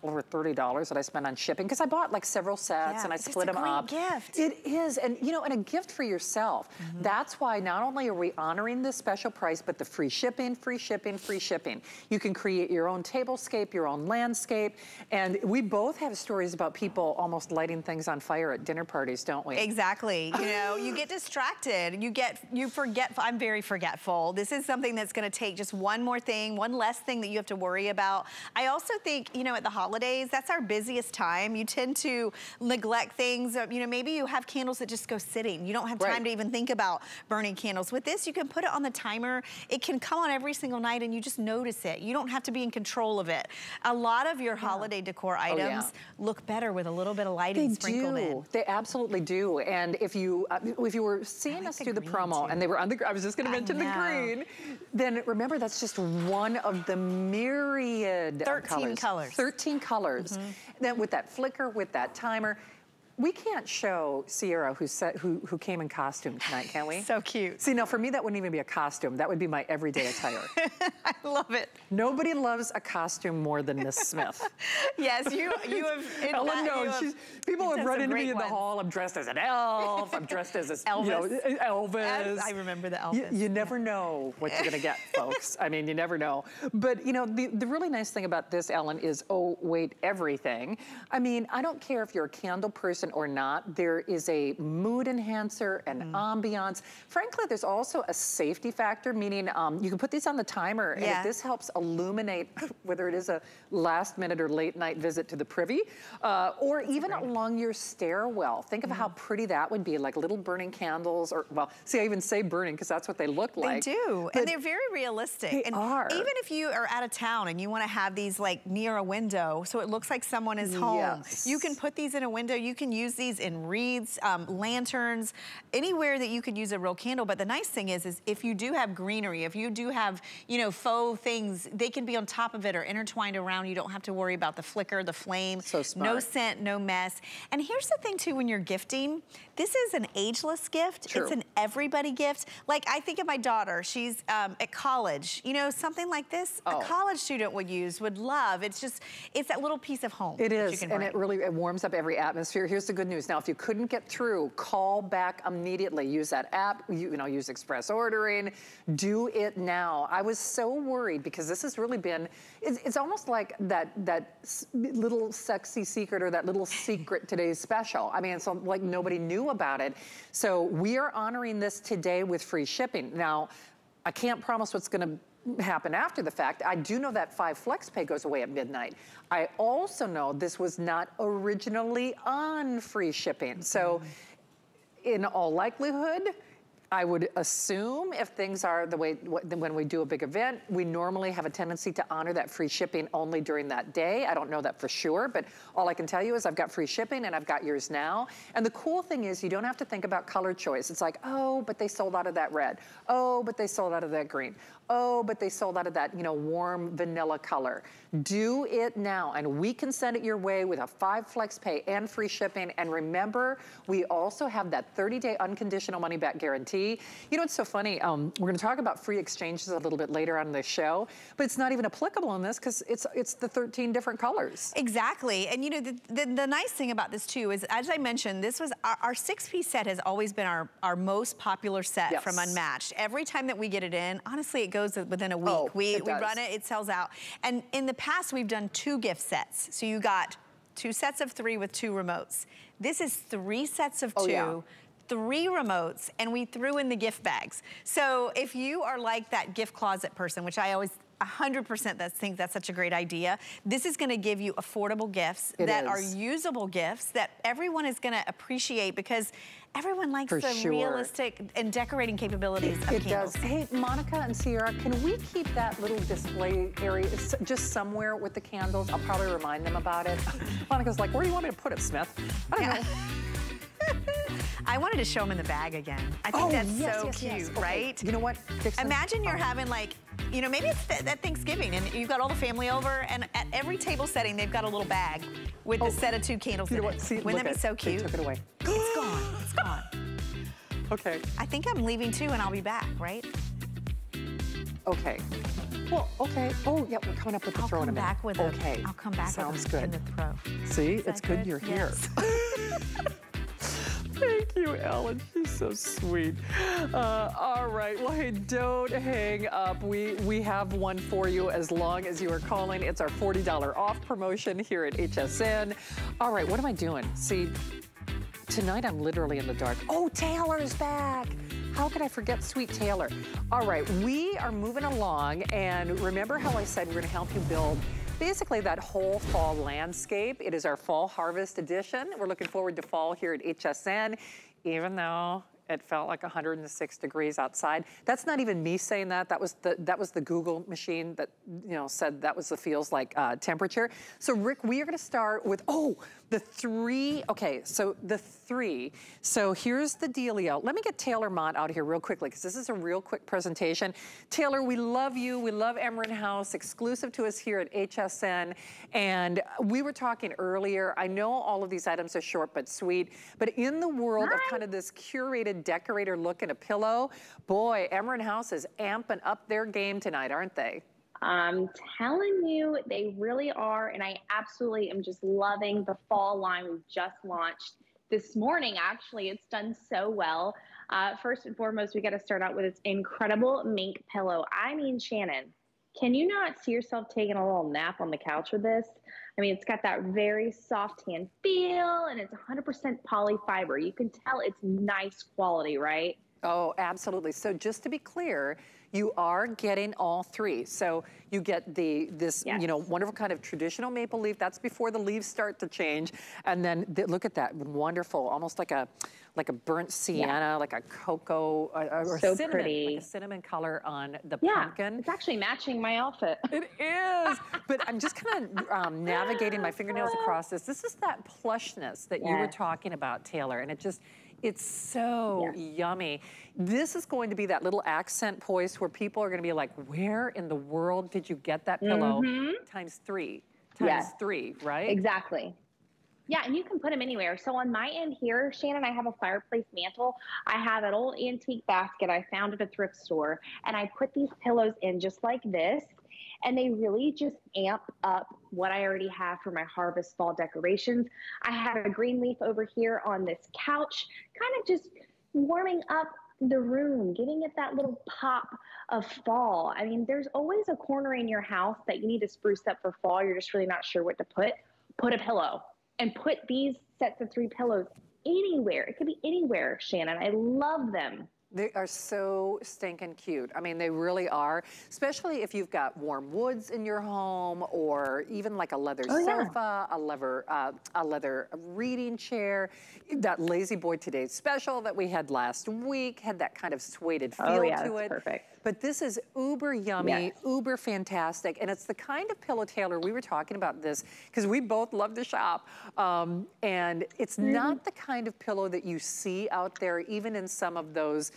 over $30 that I spent on shipping because I bought like several sets Yeah, and I split them up. gift. It is, and you know, and a gift for yourself. Mm-hmm. That's why not only are we honoring this special price, but the free shipping, free shipping, free shipping. You can create your own tablescape, your own landscape, and we both have stories about people almost lighting things on fire at dinner parties, don't we? Exactly. You know, you get distracted. You get, you forget. I'm very forgetful. This is something that's going to take just one more thing, one less thing that you have to worry about. I also think, you know, at the holidays, that's our busiest time. You tend to neglect things. Uh, You know, maybe you have candles that just go sitting. You don't have time Right. to even think about burning candles. With this, you can put it on the timer. It can come on every single night and you just notice it. You don't have to be in control of it. A lot of your holiday decor Oh, yeah. items look better with a little bit of lighting They sprinkled do. in. They absolutely do. And if you uh, if you were seeing like us do the promo too. and they were on the, I was just going to mention the green. Then remember that's just one of the myriad of 13 colors. 13 colors. Mm-hmm. Then with that flicker, with that timer. We can't show Sierra who, set, who, who came in costume tonight, can we? So cute. See, now for me, that wouldn't even be a costume. That would be my everyday attire. I love it. Nobody loves a costume more than Miss Smith. Yes, you you have. in Ellen you knows. people have run into me in the hall. I'm dressed as an elf. I'm dressed as a You know, Elvis. Elvis. As- I remember the You, Elvis, you never know what you're gonna get, folks. I mean, you never know. But you know, the, the really nice thing about this, Ellen, is oh wait, everything. I mean, I don't care if you're a candle person or not. There is a mood enhancer an Mm. ambiance. Frankly, there's also a safety factor, meaning um, you can put these on the timer, and Yeah. if this helps illuminate whether it is a last minute or late night visit to the privy, uh, or even along your stairwell. Think of Mm. how pretty that would be, like little burning candles, or well, see, I even say burning because that's what they look like. They do, But and they're very realistic. They and are. Even if you are out of town and you want to have these like near a window, so it looks like someone is home. Yes. You can put these in a window. You can use these in wreaths, um, lanterns, anywhere that you could use a real candle. But the nice thing is, is if you do have greenery, if you do have, you know, faux things, they can be on top of it or intertwined around. You don't have to worry about the flicker, the flame. So smart. No scent, no mess. And here's the thing too, when you're gifting, this is an ageless gift. True. It's an everybody gift. Like I think of my daughter, she's um, at college. You know, something like this, Oh. a college student would use, would love. It's just, it's that little piece of home. It that you is, and it really it warms up every atmosphere. Here's the good news. Now, if you couldn't get through, call back immediately. Use that app, you, you know, use express ordering. Do it now. I was so worried because this has really been, it's, it's almost like that, that little sexy secret or that little secret today's special. I mean, it's like nobody knew about it. So we are honoring this today with free shipping. Now, I can't promise what's going to happen after the fact. I do know that five flex pay goes away at midnight. I also know this was not originally on free shipping. So mm. in all likelihood, I would assume if things are the way when we do a big event, we normally have a tendency to honor that free shipping only during that day. I don't know that for sure, but all I can tell you is I've got free shipping and I've got yours now. And the cool thing is you don't have to think about color choice. It's like, oh, but they sold out of that red. Oh, but they sold out of that green. Oh, but they sold out of that, you know, warm vanilla color. Do it now, and we can send it your way with a five flex pay and free shipping. And remember, we also have that 30-day unconditional money-back guarantee. You know, it's so funny. Um, we're going to talk about free exchanges a little bit later on in the show, but it's not even applicable in this because it's it's the 13 different colors. Exactly. And you know, the, the, the nice thing about this too is, as I mentioned, this was our, our six-piece set has always been our, our most popular set Yes. from Unmatched. Every time that we get it in, honestly, it goes within a week. Oh, we, we run it, it sells out. And in the past, we've done two gift sets. So you got two sets of three with two remotes. This is three sets of Oh, two. yeah. Three remotes, and we threw in the gift bags. So if you are like that gift closet person, which I always 100% that think that's such a great idea. This is gonna give you affordable gifts It that are usable gifts that everyone is gonna appreciate because everyone likes For the sure. realistic and decorating capabilities of It candles. does. Hey, Monica and Sierra, can we keep that little display area just somewhere with the candles? I'll probably remind them about it. Monica's like, where do you want me to put it, Smith? I don't know. I wanted to show them in the bag again. I think oh, that's Oh, yes, so yes, cute, yes. Okay, right? You know what? Imagine you're Oh. having like, you know, maybe it's th- at Thanksgiving and you've got all the family over and at every table setting, they've got a little bag with the oh, set of two candles Oh. You in know it. what? See, Wouldn't that be so they cute? took it away. It's gone, it's gone. Okay. I think I'm leaving too and I'll be back, right? Okay. Well, okay. Oh, yeah, we're coming up with the I'll throw in a come minute. back with Okay. I'll come back Sounds with a, good. in the throw. See, Is it's good, good? you're Yes. here. Thank you, Ellen. She's so sweet. Uh, all right. Well, hey, don't hang up. We we have one for you as long as you are calling. It's our $40 off promotion here at HSN. All right. What am I doing? See, tonight I'm literally in the dark. Oh, Taylor's back. How could I forget sweet Taylor? All right, we are moving along, and remember how I said we're gonna help you build basically that whole fall landscape. It is our fall harvest edition. We're looking forward to fall here at HSN, even though it felt like 106 degrees outside. That's not even me saying that. That was the that was the Google machine that you know said that was the feels like uh, temperature. So Rick, we are going to start with oh the three. Okay, so the three. So here's the dealio. Let me get Taylor Mott out of here real quickly because this is a real quick presentation. Taylor, we love you. We love Emerald House, exclusive to us here at HSN. And we were talking earlier. I know all of these items are short but sweet, but in the world of kind of this curated decorator look and a pillow, boy, Emerald House is amping up their game tonight, aren't they? I'm telling you, they really are. And I absolutely am just loving the fall line we've just launched this morning. Actually, it's done so well. Uh, first and foremost, we got to start out with this incredible mink pillow. I mean, Shannon, can you not see yourself taking a little nap on the couch with this? I mean, it's got that very soft hand feel and it's 100% polyfiber. You can tell it's nice quality, right? Oh, absolutely. So just to be clear, you are getting all three. So you get the this, yes. you know, wonderful kind of traditional maple leaf. That's before the leaves start to change. And then the, look at that, wonderful, almost like a like a burnt sienna, yeah. like a cocoa uh, uh or so cinnamon, pretty. like a cinnamon color on the yeah, pumpkin. It's actually matching my outfit. It is. but I'm just kind of um, navigating my fingernails across this. This is that plushness that you were talking about, Taylor, and it just it's so yes. yummy. This is going to be that little accent voice where people are going to be like, where in the world did you get that pillow? Mm -hmm. Times three, times yes. three, right? Exactly. Yeah, and you can put them anywhere. So on my end here, Shannon, I have a fireplace mantle. I have an old antique basket I found at a thrift store, and I put these pillows in just like this and they really just amp up what I already have for my harvest fall decorations. I have a green leaf over here on this couch, kind of just warming up the room, giving it that little pop of fall. I mean, there's always a corner in your house that you need to spruce up for fall. You're just really not sure what to put. Put a pillow and put these sets of three pillows anywhere. It could be anywhere, Shannon. I love them. They are so stinking cute. I mean, they really are, especially if you've got warm woods in your home or even like a leather oh, sofa, yeah. a leather uh, a leather reading chair. That La-Z-Boy Today special that we had last week had that kind of suede oh, feel oh, yeah, to it. perfect. But this is uber yummy, yes. uber fantastic, and it's the kind of pillow, Taylor, we were talking about this, because we both love to shop, um, and it's mm. not the kind of pillow that you see out there, even in some of those,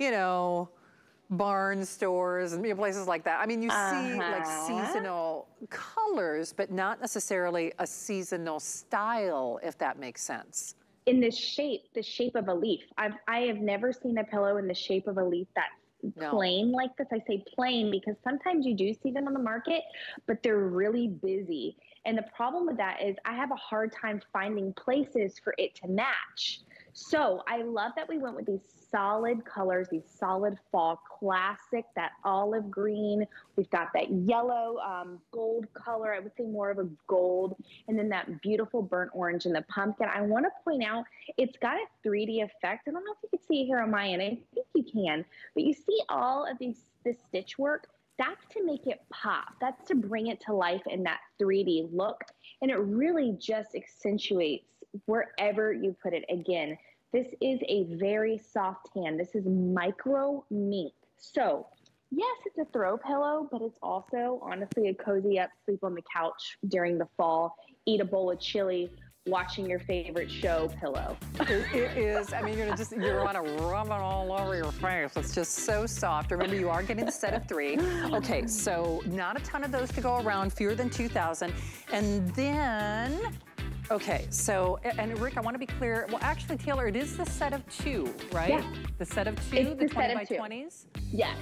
you know, barn stores and places like that. I mean, you uh -huh. see like uh-huh. seasonal colors, but not necessarily a seasonal style, if that makes sense. In the shape, the shape of a leaf. I've I have never seen a pillow in the shape of a leaf that no. plain like this. I say plain because sometimes you do see them on the market, but they're really busy. And the problem with that is I have a hard time finding places for it to match. So I love that we went with these solid colors, these solid fall classic, that olive green. We've got that yellow um, gold color. I would say more of a gold. And then that beautiful burnt orange and the pumpkin. I want to point out it's got a 3D effect. I don't know if you can see it here on my end. I think you can. But you see all of these this stitch work? That's to make it pop. That's to bring it to life in that 3D look. And it really just accentuates wherever you put it. Again, this is a very soft tan. This is micro mink. So yes, it's a throw pillow, but it's also honestly a cozy up, sleep on the couch during the fall, eat a bowl of chili, watching your favorite show pillow. it is. I mean, you're just you're gonna rub it all over your face. It's just so soft. Remember, you are getting a set of three. Okay, so not a ton of those to go around, fewer than 2,000, and then Okay, so, and Rick, I want to be clear. Well, actually, Taylor, it is the set of two, right? Yeah. The set of two, it's the, the 20 by two. 20s? Yes.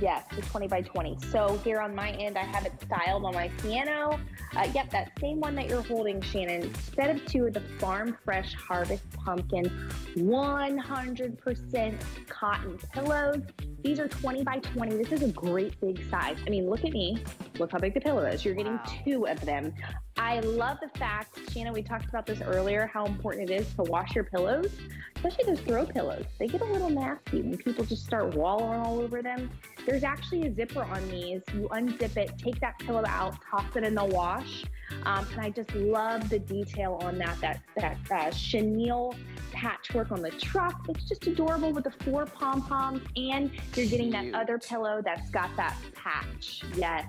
Yes, the 20 by 20. So here on my end, I have it styled on my piano. Uh, yep, that same one that you're holding, Shannon. Set of two of the Farm Fresh Harvest Pumpkin 100% cotton pillows. These are 20 by 20. This is a great big size. I mean, look at me. Look how big the pillow is. You're getting wow. two of them. I love the fact, Shannon, we talked about this earlier, how important it is to wash your pillows, especially those throw pillows. They get a little nasty when people just start wallowing all over them. There's actually a zipper on these. You unzip it, take that pillow out, toss it in the wash. Um, and I just love the detail on that, that, that uh, chenille patchwork on the truck. It's just adorable with the four pom-poms and you're getting that other pillow that's got that patch. Yes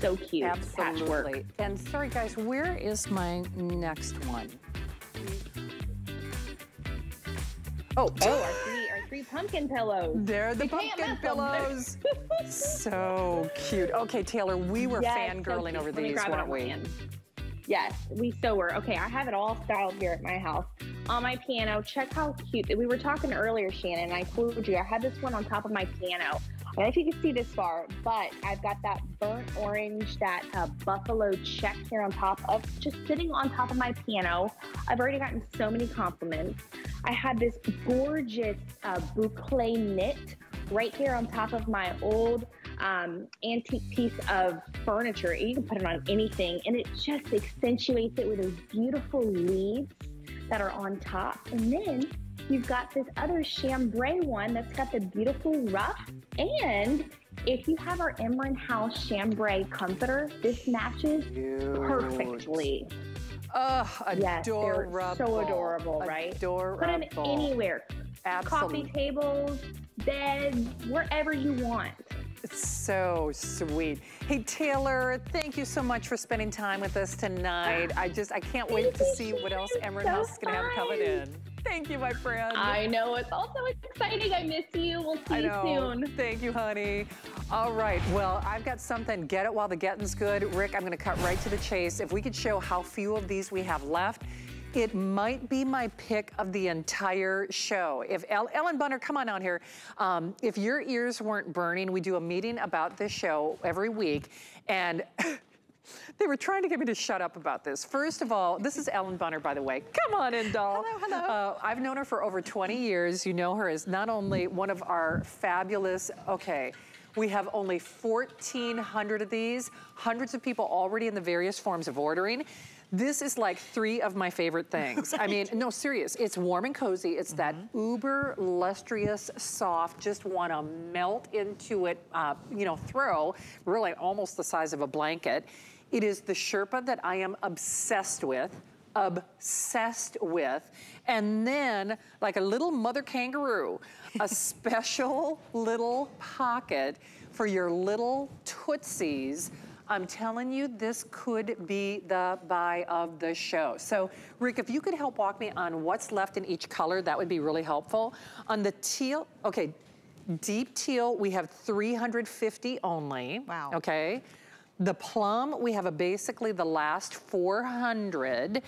so cute. Absolutely. Patchwork. And sorry guys, where is my next one? Oh, oh, our three, our three pumpkin pillows. They're the pumpkin pillows. so cute. Okay, Taylor, we were yes, fangirling so over these, weren't we? Yes, we so were. Okay, I have it all styled here at my house on my piano. Check how cute. We were talking earlier, Shannon. And I told you I had this one on top of my piano. I don't know if you can see this far, but I've got that burnt orange, that uh, buffalo check here on top of just sitting on top of my piano. I've already gotten so many compliments. I had this gorgeous uh, boucle knit right here on top of my old um, antique piece of furniture. You can put it on anything, and it just accentuates it with those beautiful leaves that are on top. And then You've got this other chambray one that's got the beautiful ruff. And if you have our Emerald House chambray comforter, this matches perfectly. Oh, Yes, adorable. they're so adorable, right? Adorable. Put them anywhere. Absolutely. Coffee tables, beds, wherever you want. It's so sweet. Hey, Taylor, thank you so much for spending time with us tonight. Ah, I just, I can't wait to see what else Emerald so House is going to have coming in. Thank you, my friend. I know it's also exciting. I miss you. We'll see I you soon. Thank you, honey. All right. Well, I've got something. Get it while the getting's good. Rick, I'm going to cut right to the chase. If we could show how few of these we have left, it might be my pick of the entire show. If El- Ellen Bunner, come on out here. Um, if your ears weren't burning, we do a meeting about this show every week, and. They were trying to get me to shut up about this. First of all, this is Ellen Bunner, by the way. Come on in, doll. Hello, hello. Uh, I've known her for over 20 years. You know her as not only one of our fabulous, okay, we have only 1,400 of these, hundreds of people already in the various forms of ordering. This is like three of my favorite things. I mean, no, serious. It's warm and cozy. It's that uber lustrous, soft, just want to melt into it, uh, you know, throw, really almost the size of a blanket. It is the Sherpa that I am obsessed with obsessed with. And then, like a little mother kangaroo, a special little pocket for your little Tootsies. I'm telling you, this could be the buy of the show. So, Rick, if you could help walk me on what's left in each color, that would be really helpful. On the teal, okay, deep teal, we have 350 only. Wow. Okay. The plum, we have a basically the last 400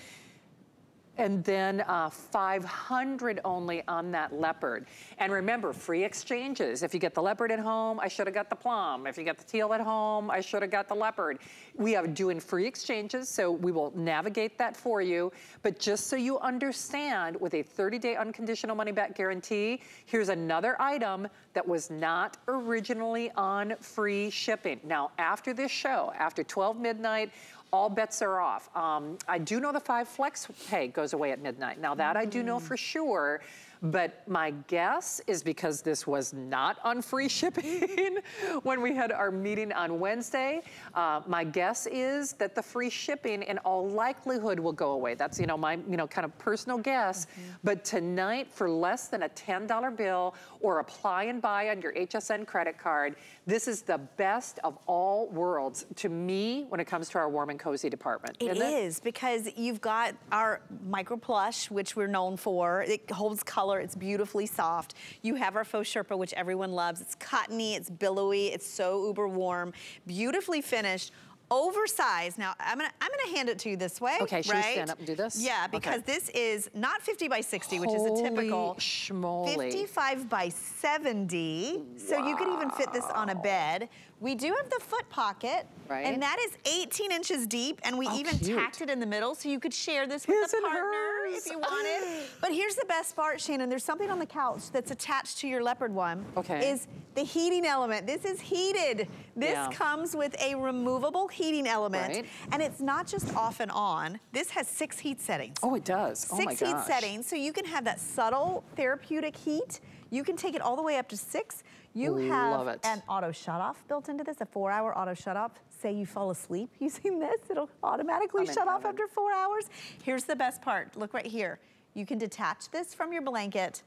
and then uh, 500 only on that leopard. And remember, free exchanges. If you get the leopard at home, I should have got the plum. If you get the teal at home, I should have got the leopard. We are doing free exchanges, so we will navigate that for you. But just so you understand, with a 30-day unconditional money-back guarantee, here's another item that was not originally on free shipping. Now, after this show, after 12 midnight, all bets are off. Um, I do know the five flex pay goes away at midnight. Now that I do know for sure, but my guess is because this was not on free shipping when we had our meeting on Wednesday, uh, my guess is that the free shipping in all likelihood will go away. That's, you know, my, you know, kind of personal guess. But tonight, for less than a $10 bill or apply and buy on your HSN credit card, this is the best of all worlds to me when it comes to our warm and cozy department. It is because you've got our micro plush, which we're known for. It holds color. It's beautifully soft. You have our faux Sherpa, which everyone loves. It's cottony. It's billowy. It's so uber warm. Beautifully finished. Oversized. Now I'm gonna I'm gonna hand it to you this way. Okay, should we stand up and do this? Yeah, Okay. because this is not 50 by 60, which is a typical schmoly. 55 by 70. So you could even fit this on a bed. We do have the foot pocket, Right. and that is 18 inches deep, and we Oh, even cute. tacked it in the middle so you could share this with His a partner hers. if you wanted. but here's the best part, Shannon. There's something on the couch that's attached to your leopard one. Okay. Is the heating element. This is heated. This Yeah. comes with a removable heating element, Right. and it's not just off and on. This has six heat settings Oh, it does. oh my six heat gosh. settings, so you can have that subtle therapeutic heat. You can take it all the way up to six. You Love have it. an auto shut off built into this, a four hour auto shut off. Say you fall asleep using this, it'll automatically I'm shut off heaven. after four hours. Here's the best part, look right here. You can detach this from your blanket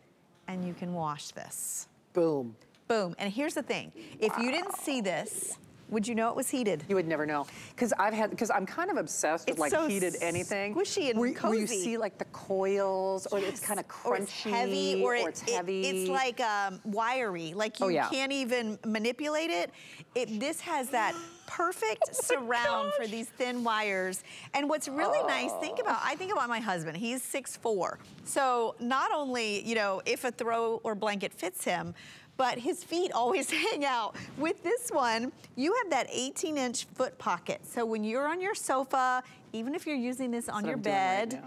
and you can wash this. Boom. Boom, and here's the thing. If you didn't see this, would you know it was heated? You would never know. Because I've had, because I'm kind of obsessed with like so heated anything. squishy and where, Where you see like the coils, or it's kind of crunchy, or it's heavy, or, it- it's it- heavy. it's like um, wiry, like you Oh, yeah. can't even manipulate it. It this has that perfect Oh surround for these thin wires. And what's really nice, think Oh. about, I think about my husband. He's 6'4". So not only, you know, if a throw or blanket fits him, but his feet always hang out. With this one, you have that 18 inch foot pocket. So when you're on your sofa, even if you're using this on what your I'm doing right bed,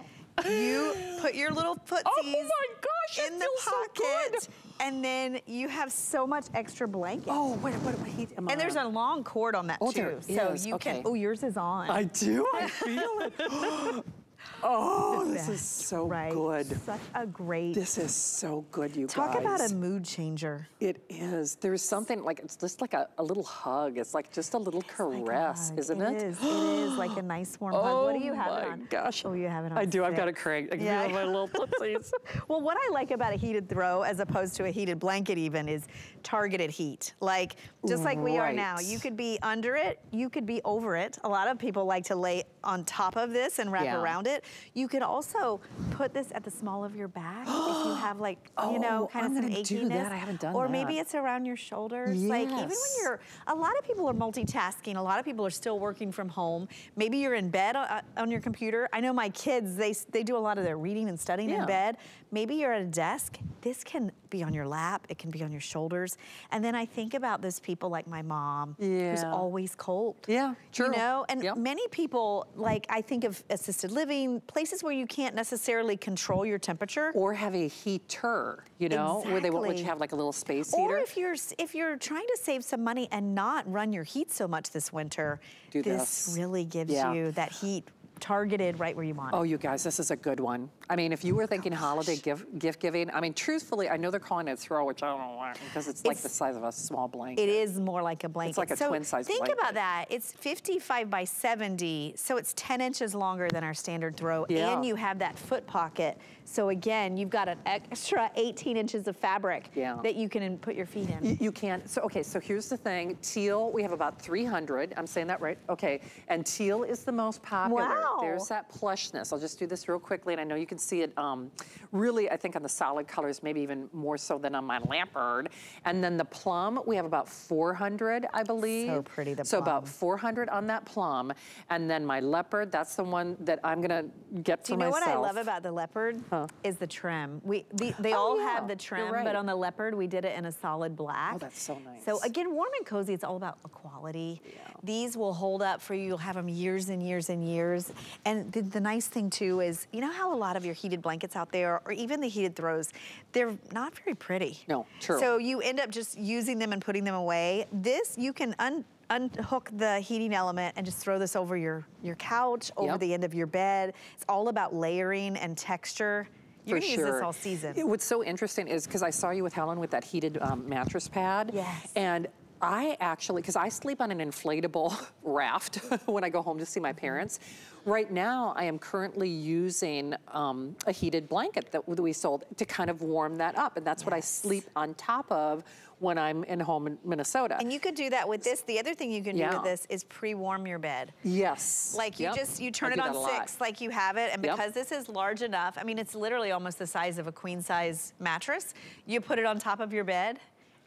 you put your little footsies Oh my gosh, in the feels so pocket, and then you have so much extra blanket. Oh, what, what, what I and there's a long cord on that Oh, too, so is, you okay. can. Oh, yours is on. I do. I feel it. Oh, this is so right. good. Such a great. This is so good, you Talk guys. about a mood changer. It is. There's something like it's just like a, a little hug. It's like just a little caress, hug. isn't It it? is. It is like a nice warm hug. What do you have oh my on? gosh. Oh, you have it on. I do. I've got a six. crank. I can Yeah. my little tootsies. Well, what I like about a heated throw as opposed to a heated blanket even is targeted heat. Like, just like we are now. You could be under it, you could be over it. A lot of people like to lay on top of this and wrap Yeah. around it. You can also put this at the small of your back if you have like, you know, Oh, kind I'm of some gonna do achiness. that. I haven't done Or maybe it's around your shoulders. Yes. Like, even when you're, a lot of people are multitasking. A lot of people are still working from home. Maybe you're in bed uh, on your computer. I know my kids, they, they do a lot of their reading and studying Yeah. in bed. Maybe you're at a desk. This can be on your lap. It can be on your shoulders. And then I think about those people like my mom, who's always cold. Yeah, true. You know, and Yep. many people, like I think of assisted living, places where you can't necessarily control your temperature. or have a heater, you know, where they won't let you have like a little space Or heater. if you're if you're trying to save some money and not run your heat so much this winter, Do this, this. really gives Yeah. you that heat targeted right where you want it. Oh, you guys, this is a good one. I mean, if you were thinking holiday gift, gift giving, I mean, truthfully, I know they're calling it a throw, which I don't know why, because it's like the size of a small blanket. It is more like a blanket. It's like a so twin-size Think blanket. about that. It's 55 by 70, so it's 10 inches longer than our standard throw, Yeah. and you have that foot pocket. So again, you've got an extra 18 inches of fabric Yeah. that you can put your feet in. You, you can. So, okay, so here's the thing. Teal, we have about 300. I'm saying that right? Okay. And teal is the most popular. Wow. There's that plushness. I'll just do this real quickly, and I know you can see it um, really, I think, on the solid colors, maybe even more so than on my leopard. And then the plum, we have about 400, I believe. So pretty, the So about 400 on that plum. And then my leopard, that's the one that I'm going to get Do for you know myself. what I love about the leopard? Is the trim. We the, they Oh, all yeah, have the trim, right. but on the leopard we did it in a solid black. Oh, that's so nice. So again, warm and cozy. It's all about quality. These will hold up for you. You'll have them years and years and years. And the, the nice thing too is, you know how a lot of your heated blankets out there, or even the heated throws, they're not very pretty. No, true. So you end up just using them and putting them away. This you can un unhook the heating element and just throw this over your your couch, over Yep. the end of your bed. It's all about layering and texture. You're gonna sure. use this all season. It- What's so interesting is because I saw you with Helen with that heated um, mattress pad. Yes. And I actually, because I sleep on an inflatable raft when I go home to see my parents. Right now, I am currently using um, a heated blanket that we sold to kind of warm that up. And that's what I sleep on top of when I'm in home in Minnesota. And you could do that with this. The other thing you can do with this is pre-warm your bed. yes. Like you Yep. just you turn it on six like you have it, and Yep. because this is large enough, I mean it's literally almost the size of a queen size mattress. You put it on top of your bed,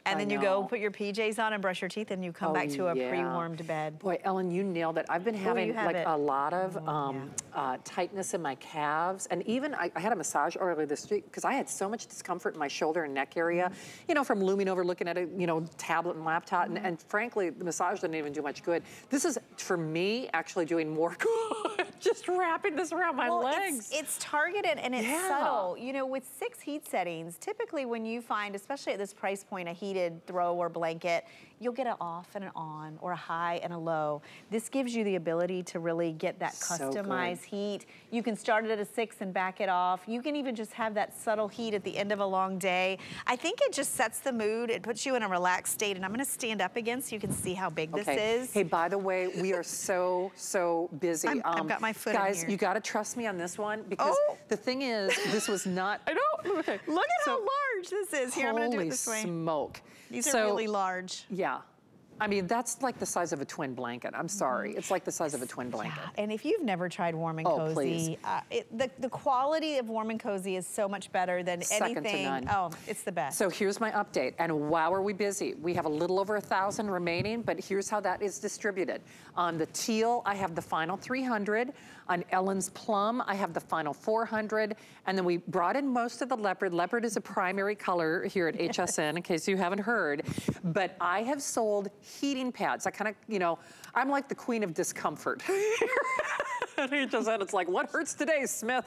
and then you go put your PJs on and brush your teeth, and you come Oh, back to a yeah. pre-warmed bed. Boy, Ellen, you nailed it. I've been having have like it. Oh, a lot of um, uh, tightness in my calves, and even I, I had a massage earlier this week because I had so much discomfort in my shoulder and neck area, Mm-hmm. you know, from looming over, looking at a you know tablet and laptop, and, and frankly, the massage didn't even do much good. This is for me actually doing more good, just wrapping this around my Well, legs. It's, it's targeted and it's Yeah. subtle. You know, with six heat settings, typically when you find, especially at this price point, a heated throw or blanket, you'll get an off and an on or a high and a low. This gives you the ability to really get that So customized heat. You can start it at a six and back it off. You can even just have that subtle heat at the end of a long day. I think it just sets the mood. It puts you in a relaxed state. And I'm gonna stand up again so you can see how big this is. Hey, by the way, we are so, so busy. Um, I'm- I've got my foot in Guys, you got to trust me on this one because Oh. the thing is, this was not. I know. Okay. Look at So- how large this is. Here, I'm gonna do it this way. smoke. These are So, really large. Yeah. I mean, that's like the size of a twin blanket. I'm sorry. It's like the size of a twin blanket. Yeah, and if you've never tried Warm and Oh, Cozy, please. uh, it, the, the quality of Warm and Cozy is so much better than Second to anything. none. Oh, it's the best. So here's my update. And wow, are we busy? We have a little over a thousand remaining, but here's how that is distributed. On the teal, I have the final 300. On Ellen's plum, I have the final 400. And then we brought in most of the leopard. Leopard is a primary color here at HSN, in case you haven't heard. But I have sold heating pads. I kind of, you know, I'm like the queen of discomfort. at HSN. It's like, what hurts today, Smith?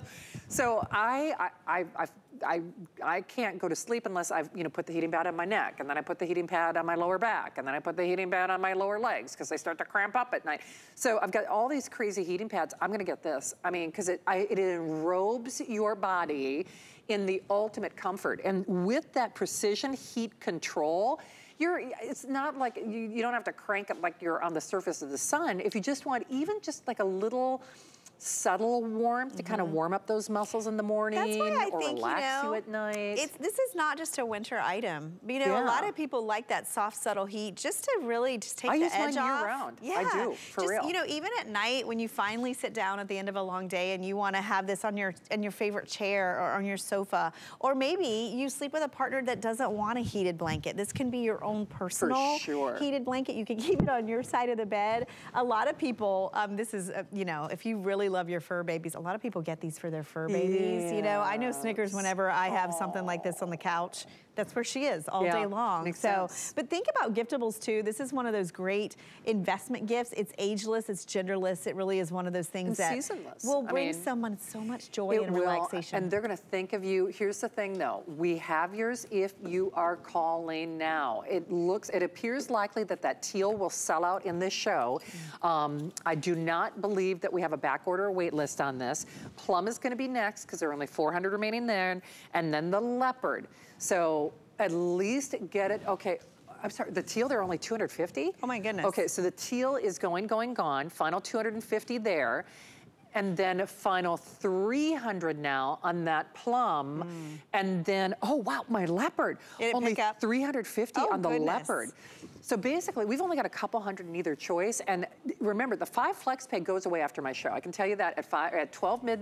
So I, I, I, I, I, can't go to sleep unless I've, you know, put the heating pad on my neck, and then I put the heating pad on my lower back, and then I put the heating pad on my lower legs because they start to cramp up at night. So I've got all these crazy heating pads. I'm gonna get this. I mean, because it, it enrobes your body in the ultimate comfort. And with that precision heat control, you're, it's not like you, you don't have to crank it like you're on the surface of the sun. If you just want even just like a little subtle warmth to kind of warm up those muscles in the morning That's why I or think, relax you, know, you at night. It's, this is not just a winter item. You know, a lot of people like that soft, subtle heat just to really just take I the use mine edge off. year-round. I Yeah. do, for just, real. You know, even at night when you finally sit down at the end of a long day and you want to have this on your in your favorite chair or on your sofa, or maybe you sleep with a partner that doesn't want a heated blanket. This can be your own personal sure. heated blanket. You can keep it on your side of the bed. A lot of people, um, this is, uh, you know, if you really love your fur babies, a lot of people get these for their fur babies. You know, I know Snickers whenever I have something like this on the couch, that's where she is all Yeah, day long. so, sense. but think about giftables too. This is one of those great investment gifts. It's ageless, it's genderless. It really is one of those things And that seasonless. will I bring mean, someone so much joy and will, relaxation. And they're gonna think of you. Here's the thing though, we have yours if you are calling now. It looks, it appears likely that that teal will sell out in this show. Um, I do not believe that we have a back order wait list on this. Plum is gonna be next because there are only 400 remaining there. And then the leopard. So at least get it, okay. I'm sorry, the teal, there are only 250? Oh my goodness. Okay, so the teal is going, going, gone. Final 250 there. And then a final 300 now on that plum. Hmm. And then, oh wow, my leopard. Only pick up? 350 Oh, on the goodness. leopard. So basically, we've only got a couple hundred in either choice. And remember, the five flex pay goes away after my show. I can tell you that at, five, at 12 midnight.